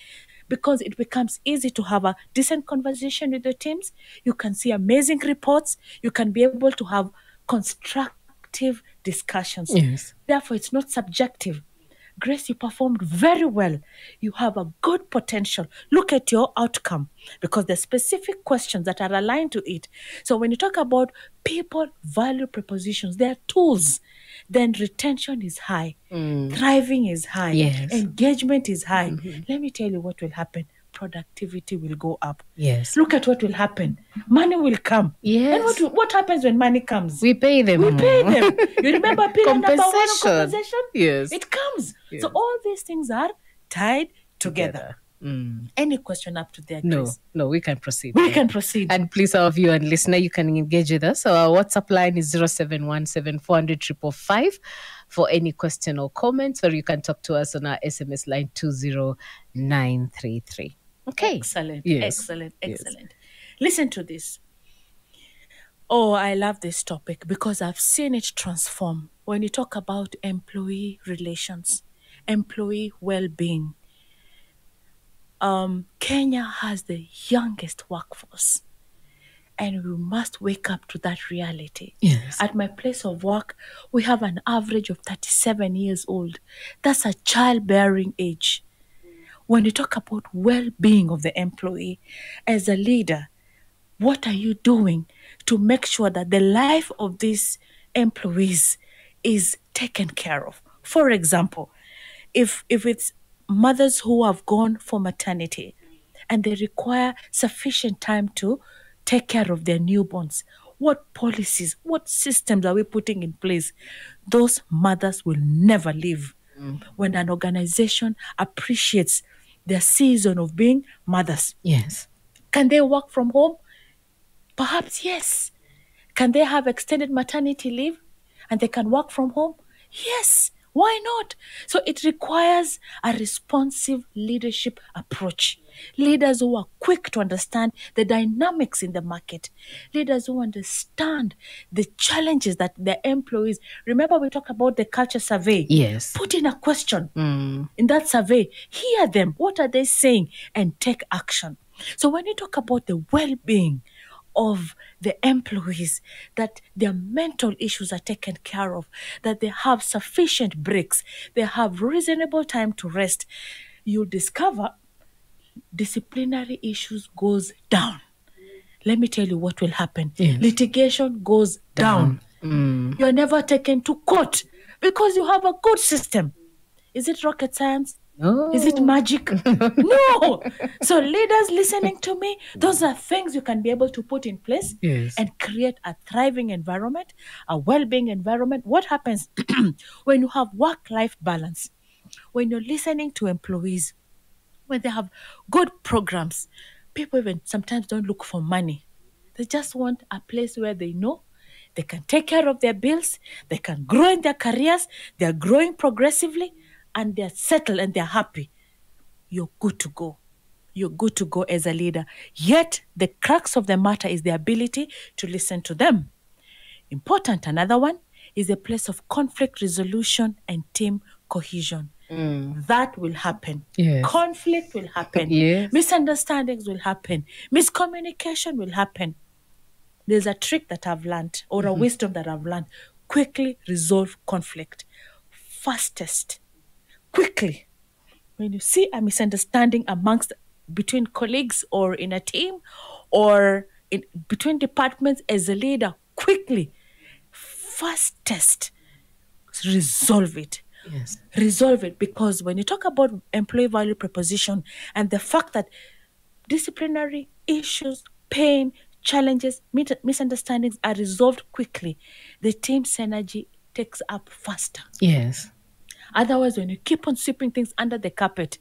because it becomes easy to have a decent conversation with the teams. You can see amazing reports. You can be able to have constructive discussions. Yes. Therefore, it's not subjective. Grace, you performed very well. You have a good potential. Look at your outcome because there's specific questions that are aligned to it. So when you talk about people value prepositions, they are tools. Then retention is high, mm. thriving is high, Yes. engagement is high. Mm-hmm. Let me tell you what will happen. Productivity will go up. Yes. Look at what will happen. Money will come. Yes. And what, what happens when money comes? We pay them. We pay them. You remember pillar number one Compensation. Yes. It comes. Yes. So all these things are tied together. Mm. Any question up to there, No, Chris? no, we can proceed. We there. can proceed. And please, our viewer and listener, you can engage with us. So our WhatsApp line is 0717 400 555 for any question or comments, or you can talk to us on our SMS line 20933. Okay. Excellent. Yes. Excellent. Yes. Excellent. Listen to this. Oh, I love this topic because I've seen it transform when you talk about employee relations, employee well being. Um, Kenya has the youngest workforce, and we must wake up to that reality. Yes. At my place of work, we have an average of 37 years old. That's a childbearing age. When you talk about well being of the employee, as a leader, what are you doing to make sure that the life of these employees is taken care of? For example, if if it's mothers who have gone for maternity and they require sufficient time to take care of their newborns, what policies, what systems are we putting in place? Those mothers will never leave. Mm. When an organization appreciates their season of being mothers, Yes. can they work from home? Perhaps yes. Can they have extended maternity leave and they can work from home? Yes. Why not? So it requires a responsive leadership approach. Leaders who are quick to understand the dynamics in the market. Leaders who understand the challenges that their employees. Remember, we talked about the culture survey. Yes. Put in a question Mm. in that survey, hear them. What are they saying? And take action. So when you talk about the well being of the employees, that their mental issues are taken care of, that they have sufficient breaks, they have reasonable time to rest, you discover disciplinary issues goes down. Let me tell you what will happen. Yes. Litigation goes down. Mm. You're never taken to court because you have a good system. Is it rocket science? No. Is it magic? no. So, leaders listening to me, those are things you can be able to put in place Yes. and create a thriving environment, a well being environment. What happens when you have work life balance? When you're listening to employees, when they have good programs, people even sometimes don't look for money. They just want a place where they know they can take care of their bills, they can grow in their careers, they're growing progressively, and they're settled and they're happy. You're good to go. You're good to go as a leader. Yet, the crux of the matter is the ability to listen to them. Important, another one is a place of conflict resolution and team cohesion. Mm. That will happen. Yes. Conflict will happen. Yes. Misunderstandings will happen. Miscommunication will happen. There's a trick that I've learned or a mm-hmm. wisdom that I've learned. Quickly resolve conflict. Fastest. Quickly. When you see a misunderstanding amongst between colleagues or in a team or in between departments as a leader, quickly, fastest resolve it Yes. resolve it because when you talk about employee value proposition and the fact that disciplinary issues, pain, challenges, misunderstandings are resolved quickly, the team synergy takes up faster. Yes. Otherwise, when you keep on sweeping things under the carpet,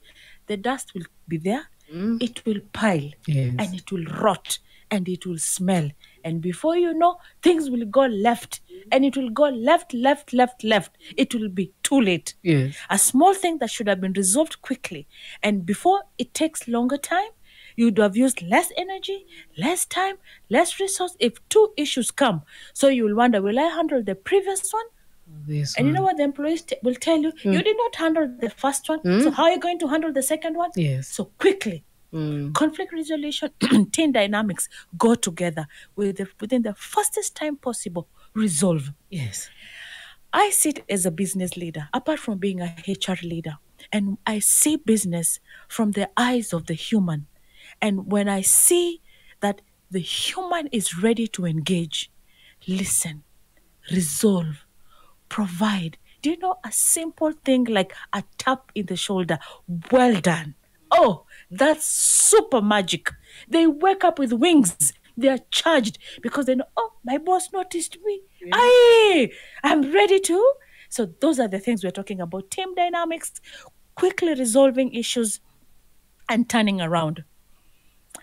the dust will be there, mm. it will pile, Yes. and it will rot, and it will smell. And before you know, things will go left, and it will go left, left, left, left. It will be too late. Yes. A small thing that should have been resolved quickly, and before it takes longer time, you'd have used less energy, less time, less resource if two issues come. So you'll wonder, will I handle the previous one? This And you know what the employees t- will tell you? You did not handle the first one. So how are you going to handle the second one? Yes. So quickly. Mm. Conflict resolution, and team dynamics go together with the, within the fastest time possible. Resolve. Yes. I sit as a business leader, apart from being a HR leader, and I see business from the eyes of the human. And when I see that the human is ready to engage, listen, resolve, provide. Do you know a simple thing like a tap in the shoulder? Well done. Oh, that's super magic. They wake up with wings. They are charged because they know, oh, my boss noticed me. Aye, I'm ready to. So those are the things we're talking about. Team dynamics, quickly resolving issues and turning around.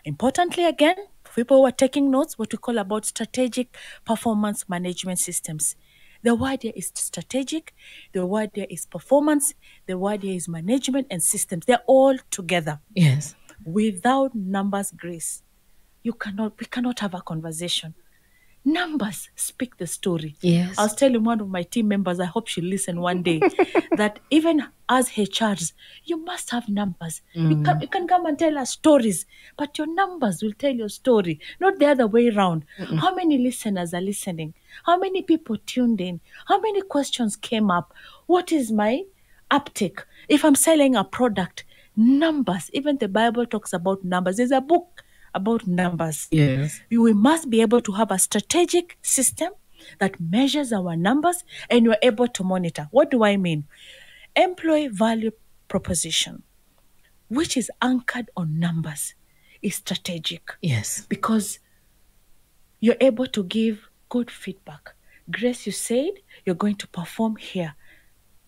Importantly, again, people who are taking notes, what we call about strategic performance management systems. The word here is strategic, the word here is performance, the word here is management and systems. They're all together. Yes. Without numbers, grace, you cannot we cannot have a conversation. Numbers speak the story. Yes. I was telling one of my team members, I hope she'll listen one day, that even as HRs, you must have numbers. You, mm. can, you can come and tell us stories, but your numbers will tell your story, not the other way around. How many listeners are listening? How many people tuned in? How many questions came up? What is my uptake? If I'm selling a product, numbers, even the Bible talks about numbers. There's a book about numbers Yes. we must be able to have a strategic system that measures our numbers and you're able to monitor. What do I mean? Employee value proposition, which is anchored on numbers, is strategic Yes. because you're able to give good feedback. Grace, you said you're going to perform here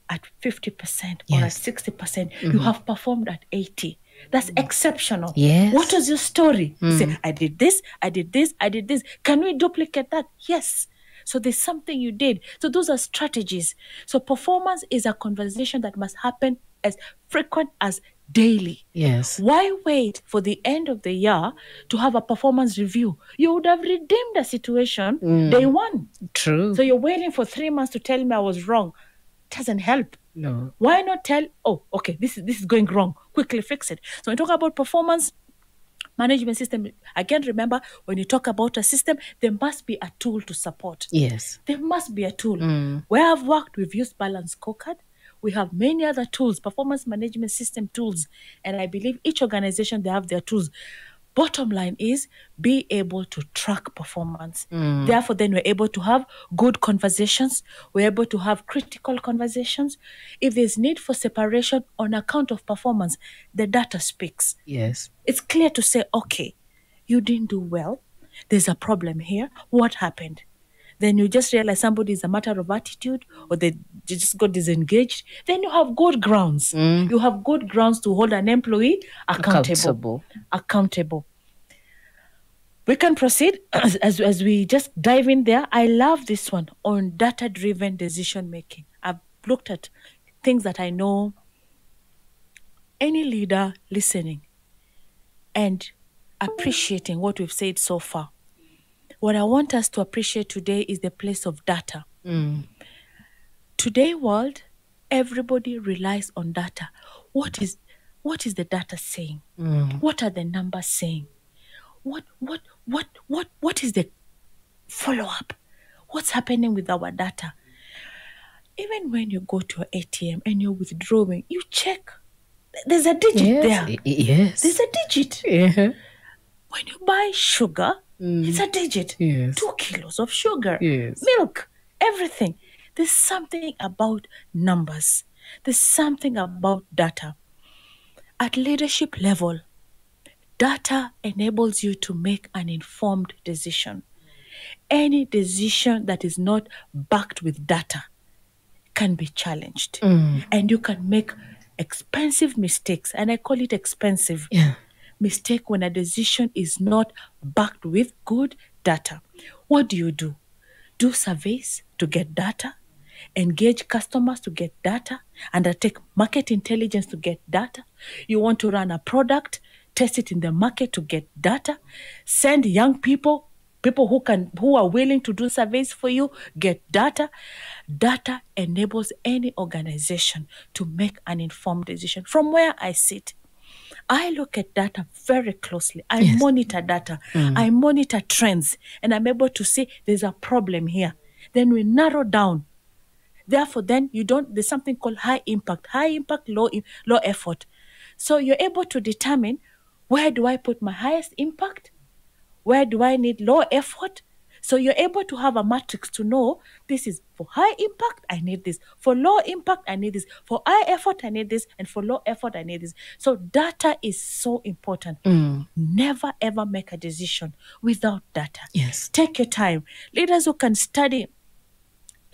at 50% or Yes. at 60%. percent You mm-hmm. have performed at 80. That's exceptional. Yes. What was your story? You mm. Say, I did this, I did this, I did this. Can we duplicate that? Yes. So there's something you did. So those are strategies. So performance is a conversation that must happen as frequent as daily. Yes. Why wait for the end of the year to have a performance review? You would have redeemed the situation mm. day one. True. So you're waiting for three months to tell me I was wrong. Doesn't help. no. Why not tell, oh, okay, this is this is going wrong. Quickly fix it. So when we talk about performance management system, again remember when you talk about a system, there must be a tool to support. Yes. There must be a tool. Mm. Where I've worked, we've used Balance Scorecard. We have many other tools, performance management system tools, and I believe each organization they have their tools. Bottom line is be able to track performance. Mm. Therefore, then we're able to have good conversations. We're able to have critical conversations. If there's need for separation on account of performance, the data speaks Yes. it's clear to say, okay, you didn't do well. There's a problem here. What happened? Then you just realize somebody is a matter of attitude or they just got disengaged. Then you have good grounds. Mm. You have good grounds to hold an employee accountable. Accountable. Accountable. We can proceed as, as, as we just dive in there. I love this one on data driven decision making. I've looked at things that I know any leader listening and appreciating what we've said so far. What I want us to appreciate today is the place of data. Mm. Today world, everybody relies on data. What is what is the data saying? Mm. What are the numbers saying? What what what what what is the follow up? What's happening with our data? Even when you go to your ATM and you're withdrawing, you check. There's a digit Yes. there. Yes. There's a digit. Yeah. When you buy sugar, Mm. it's a digit. Yes. Two kilos of sugar, Yes. milk, everything. There's something about numbers. There's something about data. At leadership level, data enables you to make an informed decision. Any decision that is not backed with data can be challenged. Mm. And you can make expensive mistakes. And I call it expensive Yeah. Mistake when a decision is not backed with good data. What do you do? Do surveys to get data, engage customers to get data, undertake market intelligence to get data. You want to run a product, test it in the market to get data, send young people people who can who are willing to do surveys for you get data data enables any organization to make an informed decision from where i sit I look at data very closely. I monitor data. Mm. I monitor trends and I'm able to see there's a problem here. Then we narrow down. Therefore, then you don't, there's something called high impact, high impact, low, low effort. So you're able to determine where do I put my highest impact? Where do I need low effort? So you're able to have a matrix to know this is for high impact, I need this. For low impact, I need this. For high effort, I need this. And for low effort, I need this. So data is so important. Mm. Never ever make a decision without data. Yes. Take your time. Leaders who can study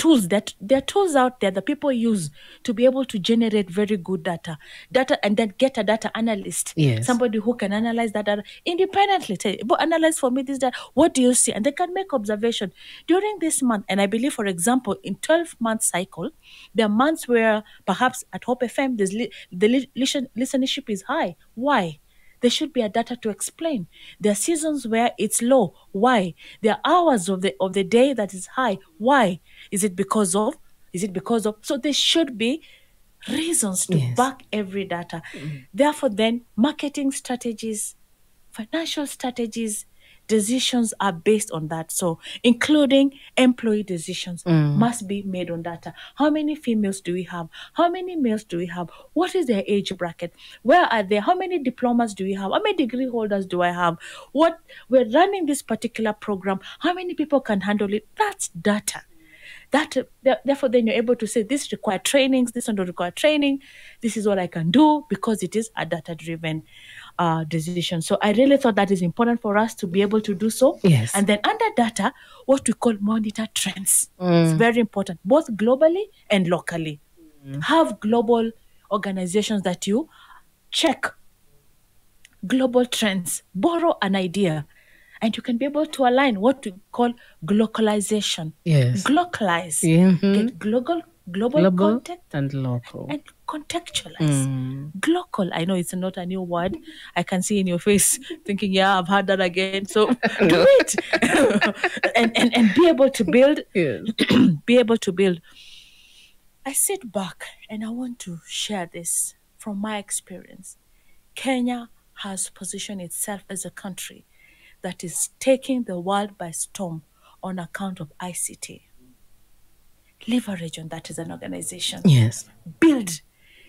tools that there are tools out there that people use to be able to generate very good data. Data and then get a data analyst. Yes. somebody who can analyze that data independently. Tell you, "But analyze for me this data. What do you see? And they can make observation. During this month and i believe for example in 12 month cycle there are months where perhaps at hope fm there's li- the li- listen- listenership is high. Why there should be a data to explain. There are seasons where it's low. Why? There are hours of the of the day that is high. Why? Is it because of? Is it because of? So there should be reasons to Yes. back every data. Therefore, then marketing strategies, financial strategies, decisions are based on that. So, including employee decisions mm. must be made on data. How many females do we have? How many males do we have? What is their age bracket? Where are they? How many diplomas do we have? How many degree holders do I have? What we're running this particular program. How many people can handle it? That's data that therefore then you're able to say this require trainings this one don't require training this is what i can do because it is a data driven uh, decision so i really thought that is important for us to be able to do so Yes. and then under data what we call monitor trends it's very important both globally and locally have global organizations that you check global trends, borrow an idea, and you can be able to align what we call globalization. Yes. Glocalize. Mhm. Get global, global, Global context and local. and contextualize. Mm. Glocal. I know it's not a new word. I can see in your face thinking, yeah, I've heard that again. So do it. and, and and be able to build Yes. be able to build. I sit back and I want to share this from my experience. Kenya has positioned itself as a country that is taking the world by storm on account of ICT. Leverage on that as an organization Yes. build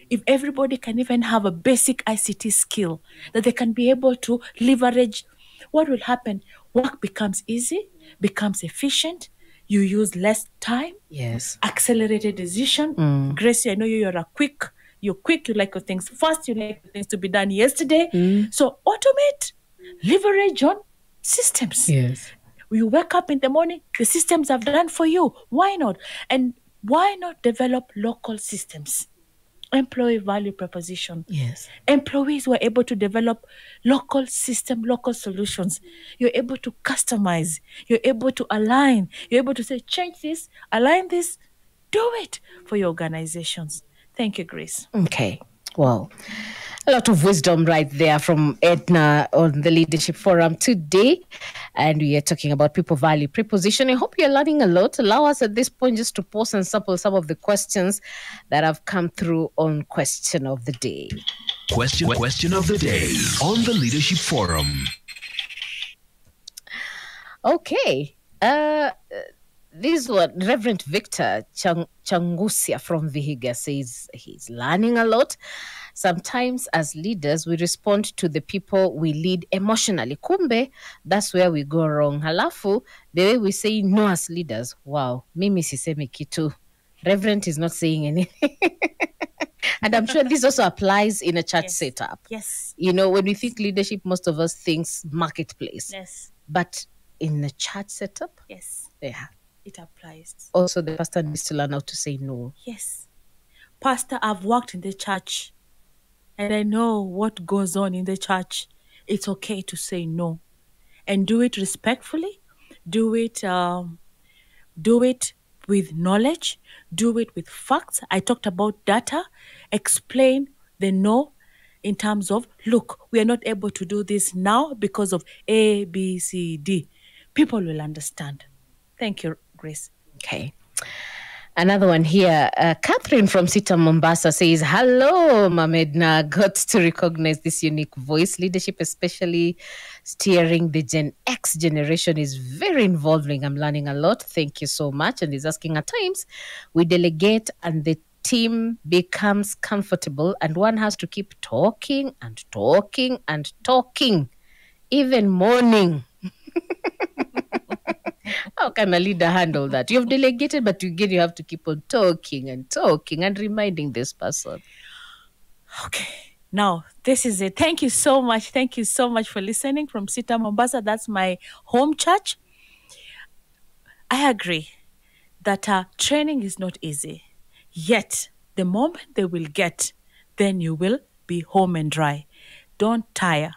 if everybody can even have a basic ICT skill that they can be able to leverage, what will happen? Work becomes easy, becomes efficient, you use less time, Yes. accelerated decision. Mm. Gracie, I know you, you're a quick, you're quick, you like your things fast, you like things to be done yesterday. Mm. So automate, leverage on systems Yes. you wake up in the morning the systems have done for you why not and why not develop local systems employee value proposition. Yes. employees were able to develop local system local solutions. You're able to customize. You're able to align. You're able to say change this align this do it for your organizations. Thank you grace. Okay. Wow. A lot of wisdom right there from Edna on the Leadership Forum today. And we are talking about people value preposition. I hope you're learning a lot. Allow us at this point just to pause and sample some of the questions that have come through on Question of the Day. Question question of the day on the Leadership Forum. Okay. Uh, this one, Reverend Victor Chang- Changusia from Vihiga says he's learning a lot. Sometimes, as leaders, we respond to the people we lead emotionally. Kumbe, that's where we go wrong. Halafu, the way we say no as leaders, wow, mimi sisemi kitu. Reverend is not saying anything. and I'm sure this also applies in a church Yes. setup. yes You know, when we think leadership, most of us thinks marketplace. yes But in a church setup, yes yeah. It applies Also, the pastor needs to learn how to say no. Yes. Pastor, I've worked in the church and I know what goes on in the church. It's okay to say no and do it respectfully. Do it um, do it with knowledge, do it with facts. I talked about data. Explain the no in terms of look, we are not able to do this now because of A, B, C, D. People will understand. Thank you, Okay. Another one here. Uh, Catherine from CITAM Mombasa says, Hello, Mamedna. Got to recognize this unique voice. Leadership, especially steering the Gen X generation, is very involving. I'm learning a lot. Thank you so much. And he's asking at times, we delegate and the team becomes comfortable, and one has to keep talking and talking and talking, even mourning. How can a leader handle that? You've delegated, but again, you have to keep on talking and talking and reminding this person. Okay. Now, this is it. Thank you so much. Thank you so much for listening from CITAM Mombasa. That's my home church. I agree. that uh, training is not easy. Yet, the moment they will get, then you will be home and dry. Don't tire.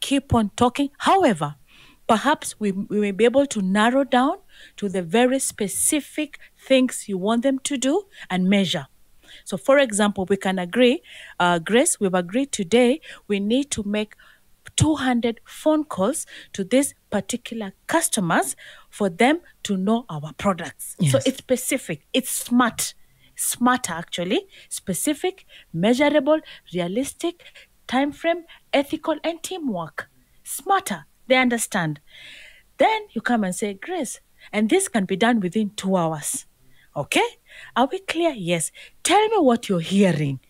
Keep on talking. However, perhaps we, we may be able to narrow down to the very specific things you want them to do and measure. So, for example, we can agree, uh, Grace, we've agreed today we need to make 200 phone calls to these particular customers for them to know our products. So it's specific, it's smart, smarter actually, specific, measurable, realistic, time frame, ethical, and teamwork. Smarter, they understand. Then you come and say, Grace, and this can be done within two hours. Okay? Are we clear? Yes. Tell me what you're hearing.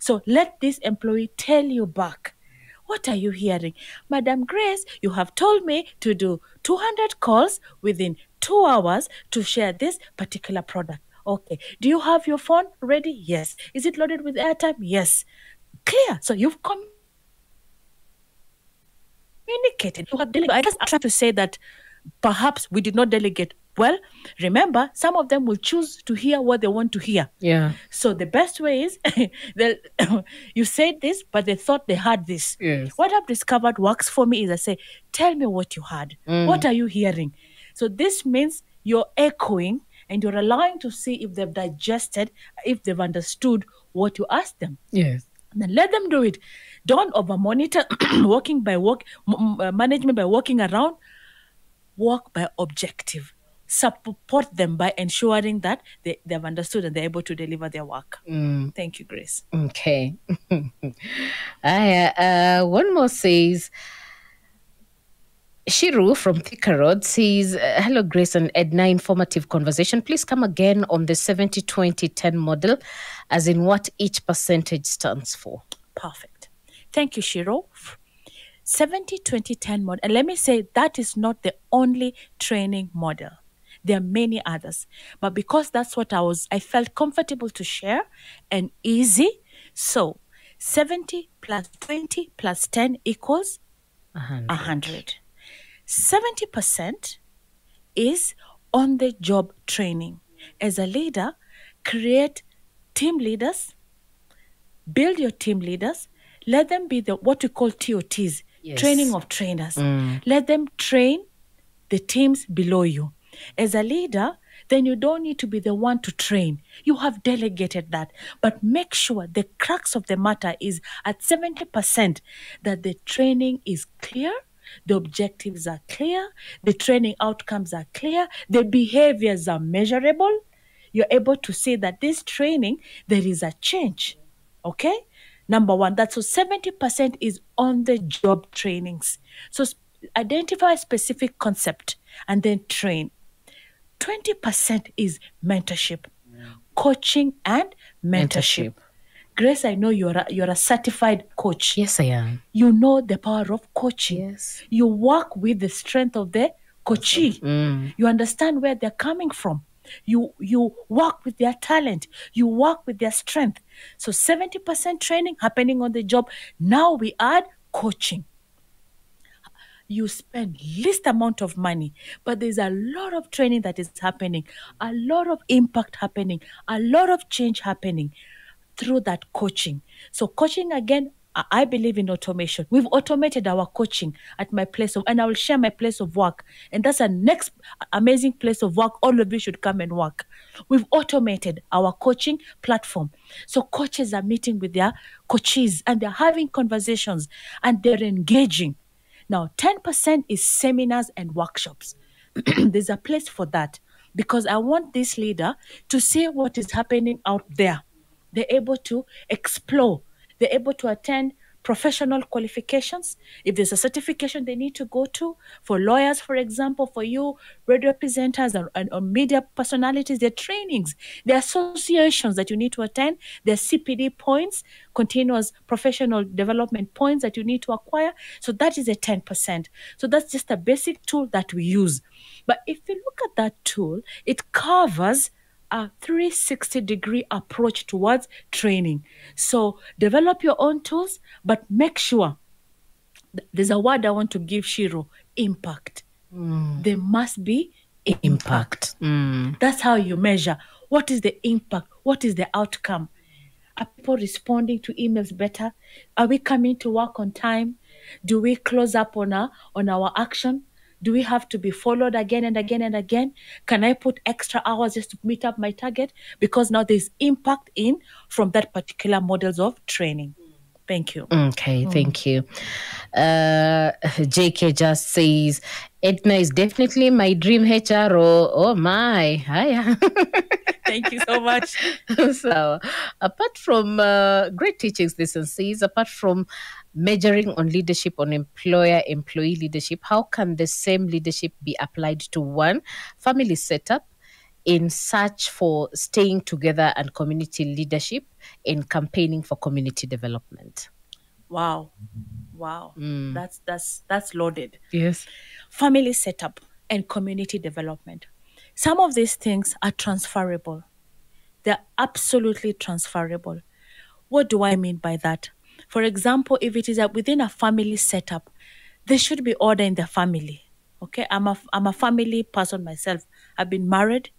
So let this employee tell you back. What are you hearing? Madam Grace, you have told me to do 200 calls within two hours to share this particular product. Okay. Do you have your phone ready? Yes. Is it loaded with airtime? Yes. Clear. So you've come communicated. You have delegated. I guess I'm trying to say that perhaps we did not delegate well. Remember, some of them will choose to hear what they want to hear. Yeah. So the best way is that you said this, but they thought they had this. Yes. What I've discovered works for me is I say, tell me what you heard. Mm. What are you hearing? So this means you're echoing and you're allowing to see if they've digested, if they've understood what you asked them. Yes. And then let them do it. Don't over monitor working by work uh, management by walking around. Work by objective. Support them by ensuring that they, they've understood and they're able to deliver their work. Thank you, Grace. Okay. I, uh, one more says, Shiru from Thika Road says, uh, Hello, Grace and Edna. Informative conversation. Please come again on the 70 20 10 model, as in what each percentage stands for. Perfect. Thank you, Shiro. 70 20 10 model. And let me say that is not the only training model. There are many others. But because that's what I was, I felt comfortable to share and easy. So 70 plus 20 plus 10 equals A hundred. 100. 70% is on the job training. As a leader, create team leaders, build your team leaders, let them be the what we call TOTs, Yes. training of trainers. Mm. Let them train the teams below you. As a leader, then you don't need to be the one to train. You have delegated that. But make sure the crux of the matter is at 70% that the training is clear, the objectives are clear, the training outcomes are clear, the behaviors are measurable. You're able to see that this training, there is a change. Okay? Number one, that's so 70% is on the job trainings. So identify a specific concept and then train. 20% is mentorship, coaching, and mentorship. Mentorship. Grace, I know you're a, you're a certified coach. Yes, I am. You know the power of coaching. Yes. You work with the strength of the coachee. Mm. You understand where they're coming from. You you work with their talent. You work with their strength. So 70% training happening on the job. Now we add coaching you spend least amount of money but there's a lot of training that is happening a lot of impact happening a lot of change happening through that coaching so coaching again I believe in automation. We've automated our coaching at my place of, and I will share my place of work. And that's a next amazing place of work. All of you should come and work. We've automated our coaching platform. So coaches are meeting with their coaches and they're having conversations and they're engaging. Now, 10% is seminars and workshops. There's a place for that because I want this leader to see what is happening out there. They're able to explore, they're able to attend professional qualifications. If there's a certification they need to go to, for lawyers, for example, for you, radio presenters and, or media personalities, their trainings, their associations that you need to attend, their CPD points, continuous professional development points that you need to acquire. So that is a 10%. So that's just a basic tool that we use. But if you look at that tool, it covers a 360 degree approach towards training. So develop your own tools, but make sure there's a word I want to give Shiro impact. There must be Impact. Mm. That's how you measure. What is the impact? What is the outcome? Are people responding to emails better? Are we coming to work on time? Do we close up on our on our action? Do we have to be followed again and again and again? Can I put extra hours just to meet up my target? Because now there's impact in from that particular models of training. Thank you. Okay, thank you. Uh, JK just says, Edna is definitely my dream HRO. Oh my, hiya. Thank you so much. so, apart from uh, great teachings, this and says, apart from measuring on leadership on employer employee leadership, how can the same leadership be applied to one family setup in search for staying together and community leadership in campaigning for community development? Wow. Wow. Mm. That's that's that's loaded. Yes. family setup and community development. Some of these things are transferable. They're absolutely transferable. What do I mean by that? For example, if it is a, within a family setup, there should be order in the family. Okay, I'm a I'm a family person myself. I've been married.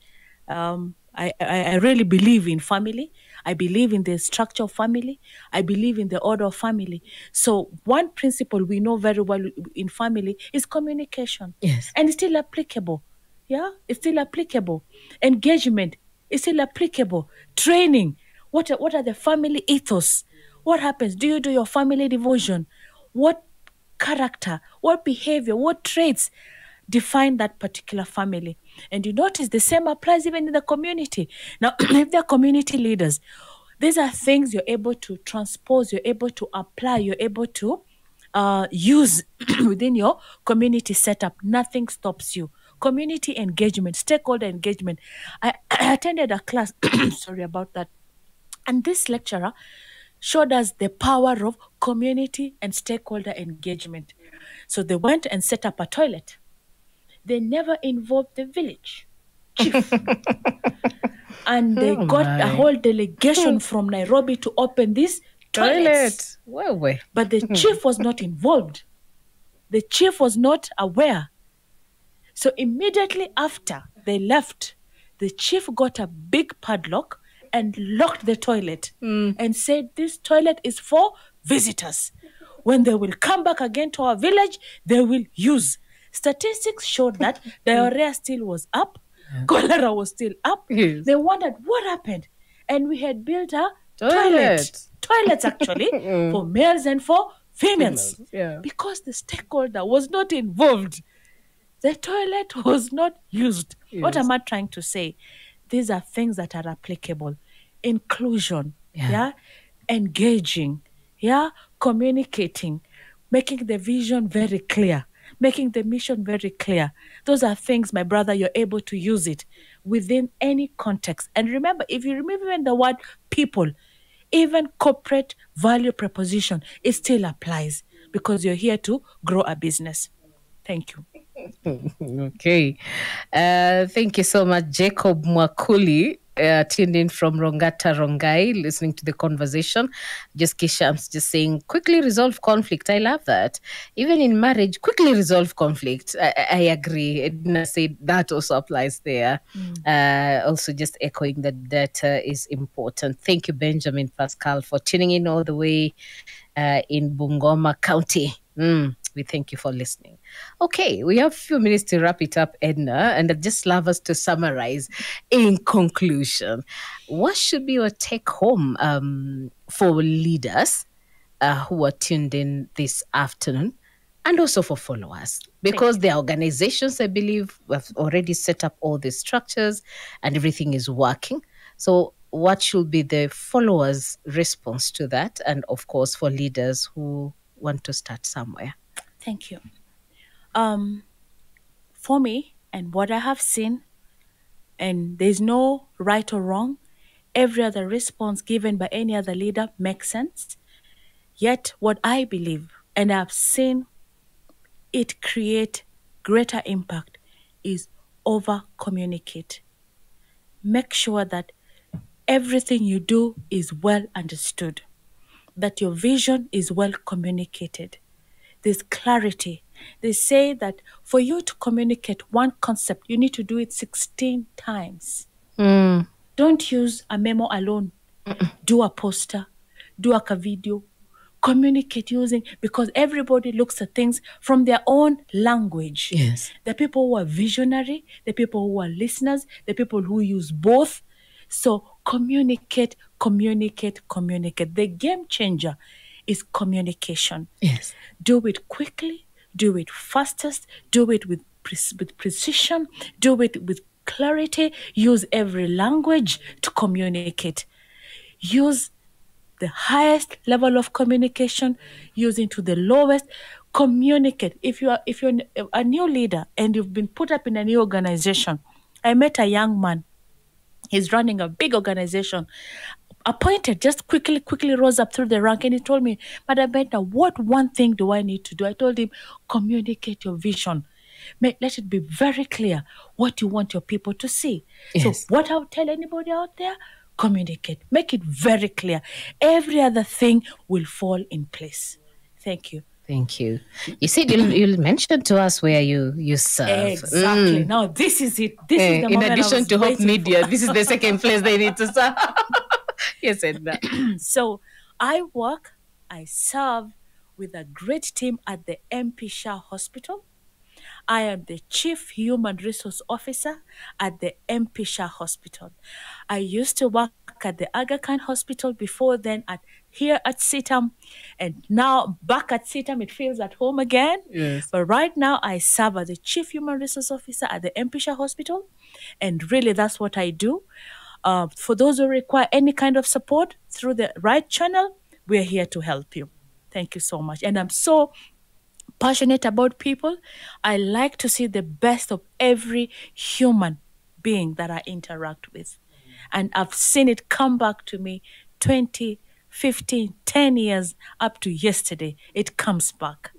Um, I, I I really believe in family. I believe in the structure of family. I believe in the order of family. So one principle we know very well in family is communication. Yes. And it's still applicable. Yeah, it's still applicable. Engagement is still applicable. Training. What are, what are the family ethos? What happens? Do you do your family devotion? What character, what behavior, what traits define that particular family? And you notice the same applies even in the community. Now, if they're community leaders, these are things you're able to transpose, you're able to apply, you're able to uh, use within your community setup. Nothing stops you. Community engagement, stakeholder engagement. I, I attended a class, sorry about that, and this lecturer showed us the power of community and stakeholder engagement. So they went and set up a toilet. They never involved the village chief. and they Oh got my. a whole delegation hmm. from Nairobi to open this toilet. Where were? But the hmm. chief was not involved. The chief was not aware. So immediately after they left, the chief got a big padlock and locked the toilet and said, This toilet is for visitors. When they will come back again to our village, they will use. Statistics showed that diarrhea still was up, cholera was still up. Yes. They wondered what happened. And we had built a Toilet. toilet. Toilets actually mm. for males and for females. yeah. Because the stakeholder was not involved. The toilet was not used. What am I trying to say? These are things that are applicable. Inclusion, Yeah. yeah, engaging, yeah, communicating, making the vision very clear, making the mission very clear. Those are things, my brother, you're able to use it within any context. And remember, if you remember even the word people, even corporate value proposition, it still applies because you're here to grow a business. Thank you. Okay. Uh, thank you so much, Jacob Mwakuli. Uh, tuned in from Ongata Rongai, listening to the conversation. Just Kishams just saying, quickly resolve conflict. I love that. Even in marriage, quickly resolve conflict. I, I I agree. Edna said that also applies there. Uh, also, just echoing that that uh, is important. Thank you, Benjamin Pascal, for tuning in all the way uh, in Bungoma County. Mm, we thank you for listening. Okay, we have a few minutes to wrap it up, Edna, and I'd just love us to summarize in conclusion. What should be your take home um, for leaders uh, who are tuned in this afternoon? And also for followers, because the organizations, I believe, have already set up all the structures and everything is working. So, what should be the followers' response to that? And of course, for leaders who want to start somewhere. Thank you. Um, for me, and what I have seen, and there's no right or wrong, every other response given by any other leader makes sense. Yet, what I believe, and I've seen it create greater impact, is over communicate. Make sure that everything you do is well understood, that your vision is well communicated there's clarity they say that for you to communicate one concept, you need to do it 16 times. Mm. Don't use a memo alone. Do a poster, do a video, communicate using because everybody looks at things from their own language. Yes. The people who are visionary, the people who are listeners, the people who use both. So communicate, communicate, communicate. The game changer is communication. Yes. Do it quickly, do it fastest, do it with, pre- with precision, do it with clarity, use every language to communicate. Use the highest level of communication, using to the lowest. Communicate. If you are if you're a new leader and you've been put up in a new organization, I met a young man. He's running a big organization. Appointed, just quickly, quickly rose up through the rank, and he told me, Madam Benta, what one thing do I need to do? I told him, communicate your vision. Make, let it be very clear what you want your people to see. Yes. So, what I would tell anybody out there, communicate. Make it very clear. Every other thing will fall in place. Thank you. Thank you. You said you'll, you'll mention to us where you you serve. Exactly. Mm. Now this is it. This Eh, is the in moment I addition to Hope Media, this is the second place they need to serve. yes, Edna. So I work, I serve with a great team at the MP Shah Hospital. I am the Chief Human Resource Officer at the MP Shah Hospital. I used to work at the Aga Khan Hospital before then at here at CITAM, and now back at CITAM, it feels at home again. Yes. But right now, I serve as the Chief Human Resource Officer at the MP Hospital, and really that's what I do. Uh, for those who require any kind of support through the right channel, we're here to help you. Thank you so much. And I'm so passionate about people. I like to see the best of every human being that I interact with. And I've seen it come back to me 20, 15, 10 years up to yesterday. It comes back.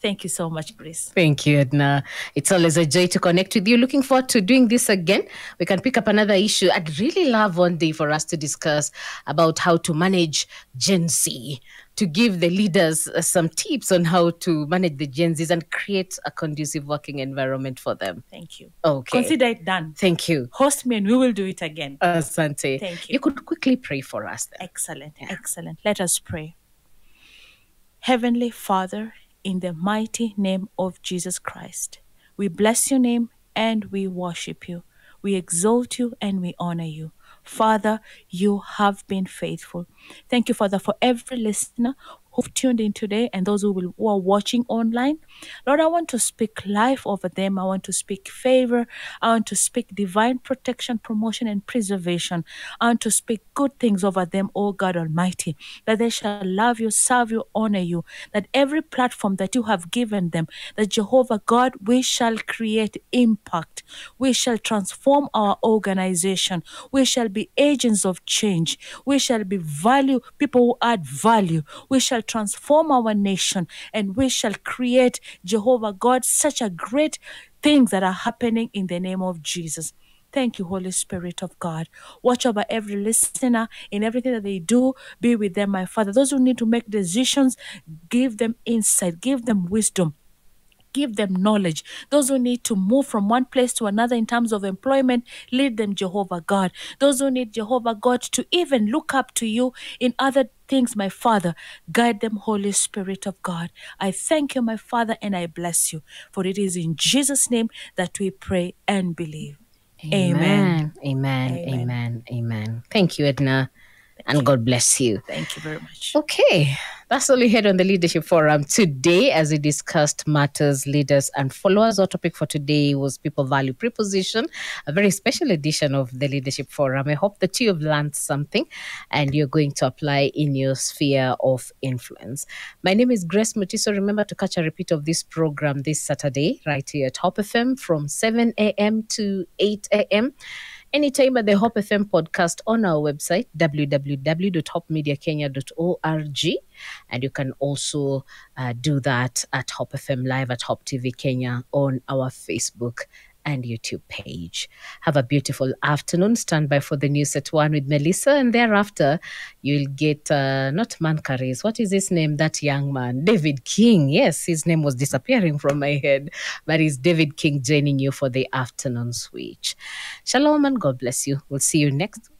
Thank you so much, Grace. Thank you, Edna. It's always a joy to connect with you. Looking forward to doing this again. We can pick up another issue. I'd really love one day for us to discuss about how to manage Gen Z, to give the leaders uh, some tips on how to manage the Gen Zs and create a conducive working environment for them. Thank you. Okay. Consider it done. Thank you. Host me and we will do it again. Asante. Thank you. You could quickly pray for us. Then. Excellent, excellent. Let us pray. Heavenly Father, in the mighty name of Jesus Christ, we bless your name and we worship you. We exalt you and we honor you. Father, you have been faithful. Thank you, Father, for every listener who've tuned in today and those who, will, who are watching online. Lord, I want to speak life over them. I want to speak favor. I want to speak divine protection, promotion, and preservation. I want to speak good things over them, O God Almighty, that they shall love you, serve you, honor you, that every platform that you have given them, that Jehovah God, we shall create impact. We shall transform our organization. We shall be agents of change. We shall be value, people who add value. We shall transform our nation and we shall create, Jehovah God, such a great things that are happening in the name of Jesus. Thank you, Holy Spirit of God. Watch over every listener in everything that they do. Be with them, my Father. Those who need to make decisions, give them insight, give them wisdom give them knowledge. Those who need to move from one place to another in terms of employment, lead them, Jehovah God. Those who need Jehovah God to even look up to you in other things, my Father, guide them, Holy Spirit of God. I thank you, my Father, and I bless you. For it is in Jesus' name that we pray and believe. Amen. Amen. Amen. Amen. Amen. Thank you, Edna. And God bless you. Thank you very much. Okay, that's all we had on the Leadership Forum today as we discussed matters, leaders, and followers. Our topic for today was People Value Preposition, a very special edition of the Leadership Forum. I hope that you have learned something and you're going to apply in your sphere of influence. My name is Grace Mutiso. Remember to catch a repeat of this program this Saturday, right here at Hope FM from 7 a.m. to 8 a.m anytime at the Hope FM podcast on our website, www.hopemediakenya.org. And you can also uh, do that at Hope FM Live at Hope TV Kenya on our Facebook and YouTube page. Have a beautiful afternoon. Stand by for the news at one with Melissa, and thereafter you'll get uh, not Mancaris. What is his name? That young man, David King. Yes, his name was disappearing from my head, but it's David King joining you for the afternoon switch. Shalom and God bless you. We'll see you next